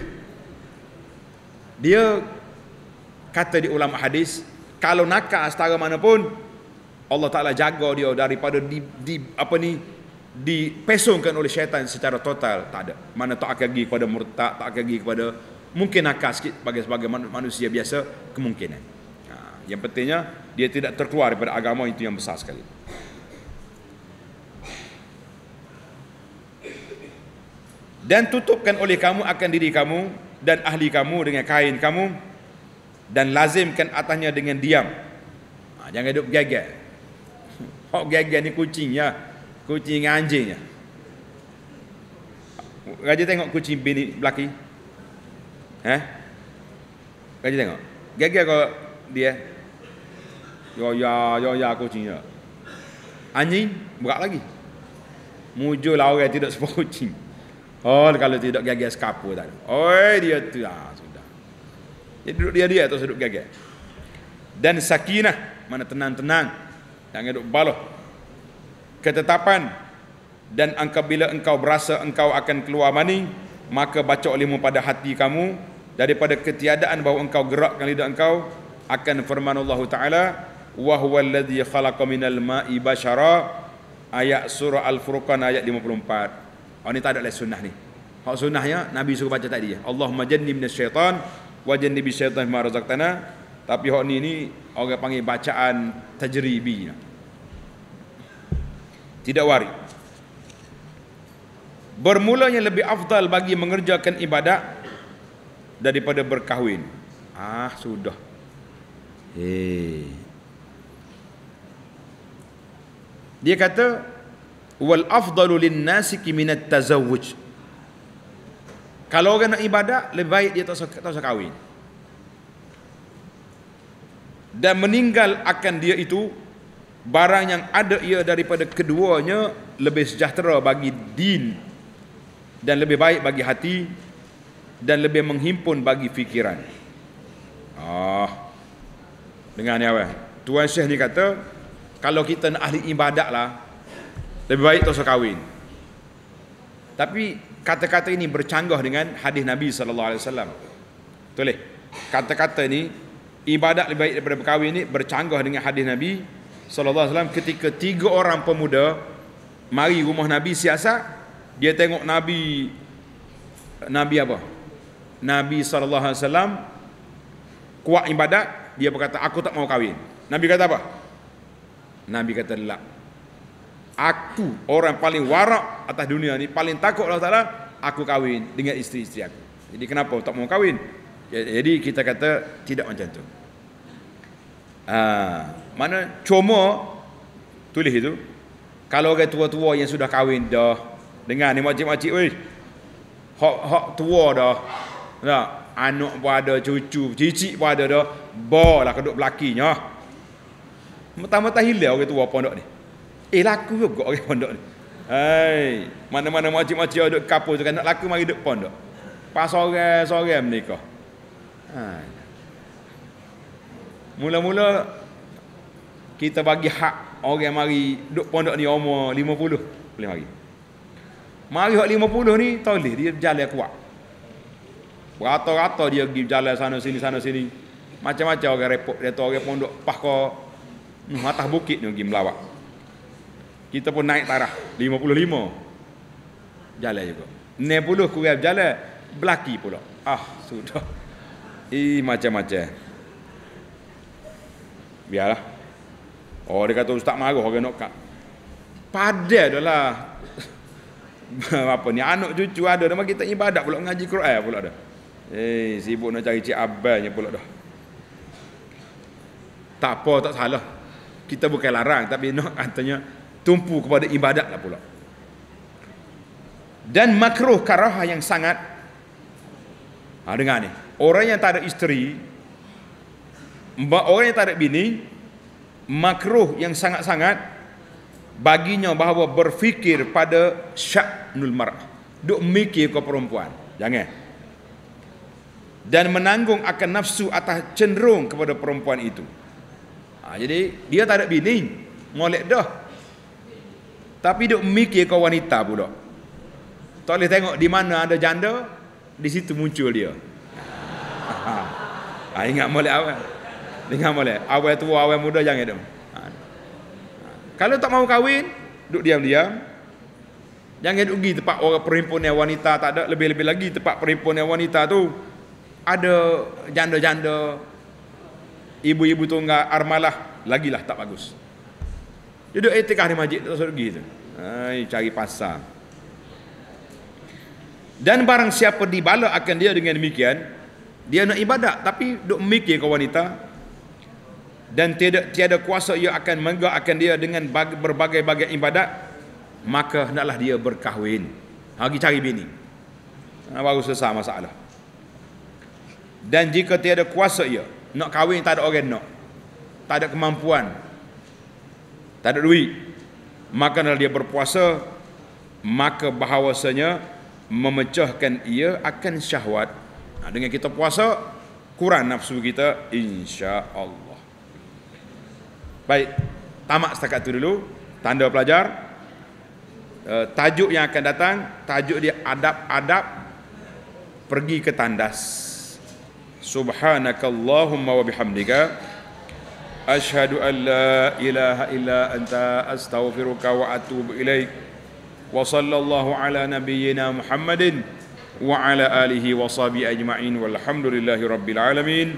Dia kata di ulama hadis, kalau nakal setara mana pun Allah Taala jaga dia daripada di, di apa ni dipesongkan oleh syaitan secara total. Tak ada. Mana tak akan pergi kepada murtad tak akan pergi kepada mungkin nakal sikit sebagai sebagai manusia biasa kemungkinan. Ha, yang pentingnya dia tidak terkeluar daripada agama itu yang besar sekali. Dan tutupkan oleh kamu akan diri kamu dan ahli kamu dengan kain kamu dan lazimkan atasnya dengan diam. Ha, jangan duduk gegar hok gegar ni kucing ya. Kucing dengan anjing ya. Raja tengok kucing bini belaki eh? Raja tengok. Gegar kau dia. Yo ya yo ya. Kucingnya anjing berat lagi. Mujur lah orang tidak sebab kucing. Oh kalau tidak gagal skapu tak. Oh dia tu ah sudah. Dia duduk dia dia atau duduk gagal. Dan sakinah mana tenang-tenang jangan duduk baloh. Ketetapan dan engkau bila engkau berasa engkau akan keluar mani maka baca olehmu pada hati kamu daripada ketiadaan bahawa engkau gerakkan lidah engkau akan firman Allah Taala wa huwal ladzi khalaqa minal ma'i bashara ayat surah al-furqan ayat 54 Oh ni tak ada lagi sunnah ni. Hak sunnahnya Nabi suruh baca tadi ya. Allahumma janni minas syaitan wa janni bis syaitan ma razaqtana. Tapi hak ni ni orang panggil bacaan tajribi. Tidak wari. Bermulanya lebih afdal bagi mengerjakan ibadat daripada berkahwin. Ah sudah. Hey. Dia kata wal afdalu lin nasiki minat tazawwuj kalau orang nak ibadat lebih baik dia tak usah tak usah kahwin dan meninggal akan dia itu barang yang ada ia daripada keduanya lebih sejahtera bagi din dan lebih baik bagi hati dan lebih menghimpun bagi fikiran. Ah. Dengar ni awal. Tuan Syekh ni kata kalau kita nak ahli ibadat lah lebih baik tak usah kahwin. Tapi kata-kata ini bercanggah dengan hadis Nabi sallallahu alaihi wasallam. Betul eh? Kata-kata ni ibadat lebih baik daripada berkahwin ni bercanggah dengan hadis Nabi sallallahu alaihi wasallam ketika tiga orang pemuda mari rumah Nabi siasat dia tengok Nabi Nabi apa? Nabi sallallahu alaihi wasallam kuat ibadat dia berkata aku tak mau kahwin. Nabi kata apa? Nabi kata la. Aku orang paling warak atas dunia ni paling takut Allah Taala aku kahwin dengan isteri-isteri aku. Jadi kenapa tak mau kahwin? Jadi kita kata tidak macam tu. Ha, mana cuma tulis itu kalau orang tua-tua yang sudah kahwin dah dengar ni makcik-makcik oi. Hak hak tua dah. Tak, anak pun ada, cucu, cicit pun ada dah. Balah keduk belakinya. Mentah-mentah hilang orang tua pondok ni. Eh laku juga orang pondok ni. Hai, mana-mana makcik-makcik ada kapur tu kan nak laku mari duk pondok. Pas sore-sore menikah. Ha. Mula-mula kita bagi hak orang mari duk pondok ni umur 50 boleh mari. Mari hak 50 ni toleh dia jalan kuat. Rata-rata dia pergi jalan sana sini sana sini. Macam-macam orang repot dia tahu orang pondok pah ko hmm, atas bukit ni pergi melawat. Kita pun naik tarah 55. Jalan juga. 60 kurang jalan belaki pula. Ah sudah. I macam-macam. Biarlah. Oh dia kata ustaz marah orang nak kat. Pada adalah *laughs* apa ni anak cucu ada nama kita ibadat pula ngaji Quran pula dah. Eh sibuk nak cari cik abangnya pula dah. Tak apa tak salah. Kita bukan larang tapi nak katanya tumpu kepada ibadat lah pula. Dan makruh karahah yang sangat ha, dengar ni orang yang tak ada isteri orang yang tak ada bini makruh yang sangat-sangat baginya bahawa berfikir pada sya'nul mar'ah. Duk mikir ke perempuan. Jangan. Dan menanggung akan nafsu atas cenderung kepada perempuan itu. Ha, jadi dia tak ada bini molek dah. Tapi duk mikir ke wanita pula. Tak boleh tengok di mana ada janda di situ muncul dia ha, ingat molek awal. Ingat molek. Awal tua awal muda jangan itu ha. kalau tak mau kahwin duduk diam-diam. Jangan duduk pergi tempat orang perhimpunan wanita tak ada. Lebih-lebih lagi tempat perhimpunan wanita tu ada janda-janda ibu-ibu tunggal armalah lagilah tak bagus. Duduk etikah di masjid tak pergi tu. Hai, cari pasar. Dan barang siapa dibala akan dia dengan demikian dia nak ibadat tapi duk mikir ke wanita. Dan tiada tiada kuasa ia akan menggerakkan dia dengan berbagai-bagai ibadat maka hendaklah dia berkahwin. Lagi cari bini. Ha, baru selesai masalah. Dan jika tiada kuasa ia nak kahwin tak ada orang nak. Tak ada kemampuan. Tak ada duit. Maka hendaklah dia berpuasa maka bahawasanya memecahkan ia akan syahwat Ha, dengan kita puasa kurang nafsu kita insya-Allah. Baik, tamak setakat itu dulu tanda pelajar. Uh, tajuk yang akan datang, tajuk dia adab-adab pergi ke tandas. Subhanakallahumma wa bihamdika asyhadu an la ilaha illa anta astaghfiruka wa atubu ilaik. Wa sallallahu ala nabiyyina Muhammadin وعلى آله وصحبه أجمعين والحمد لله رب العالمين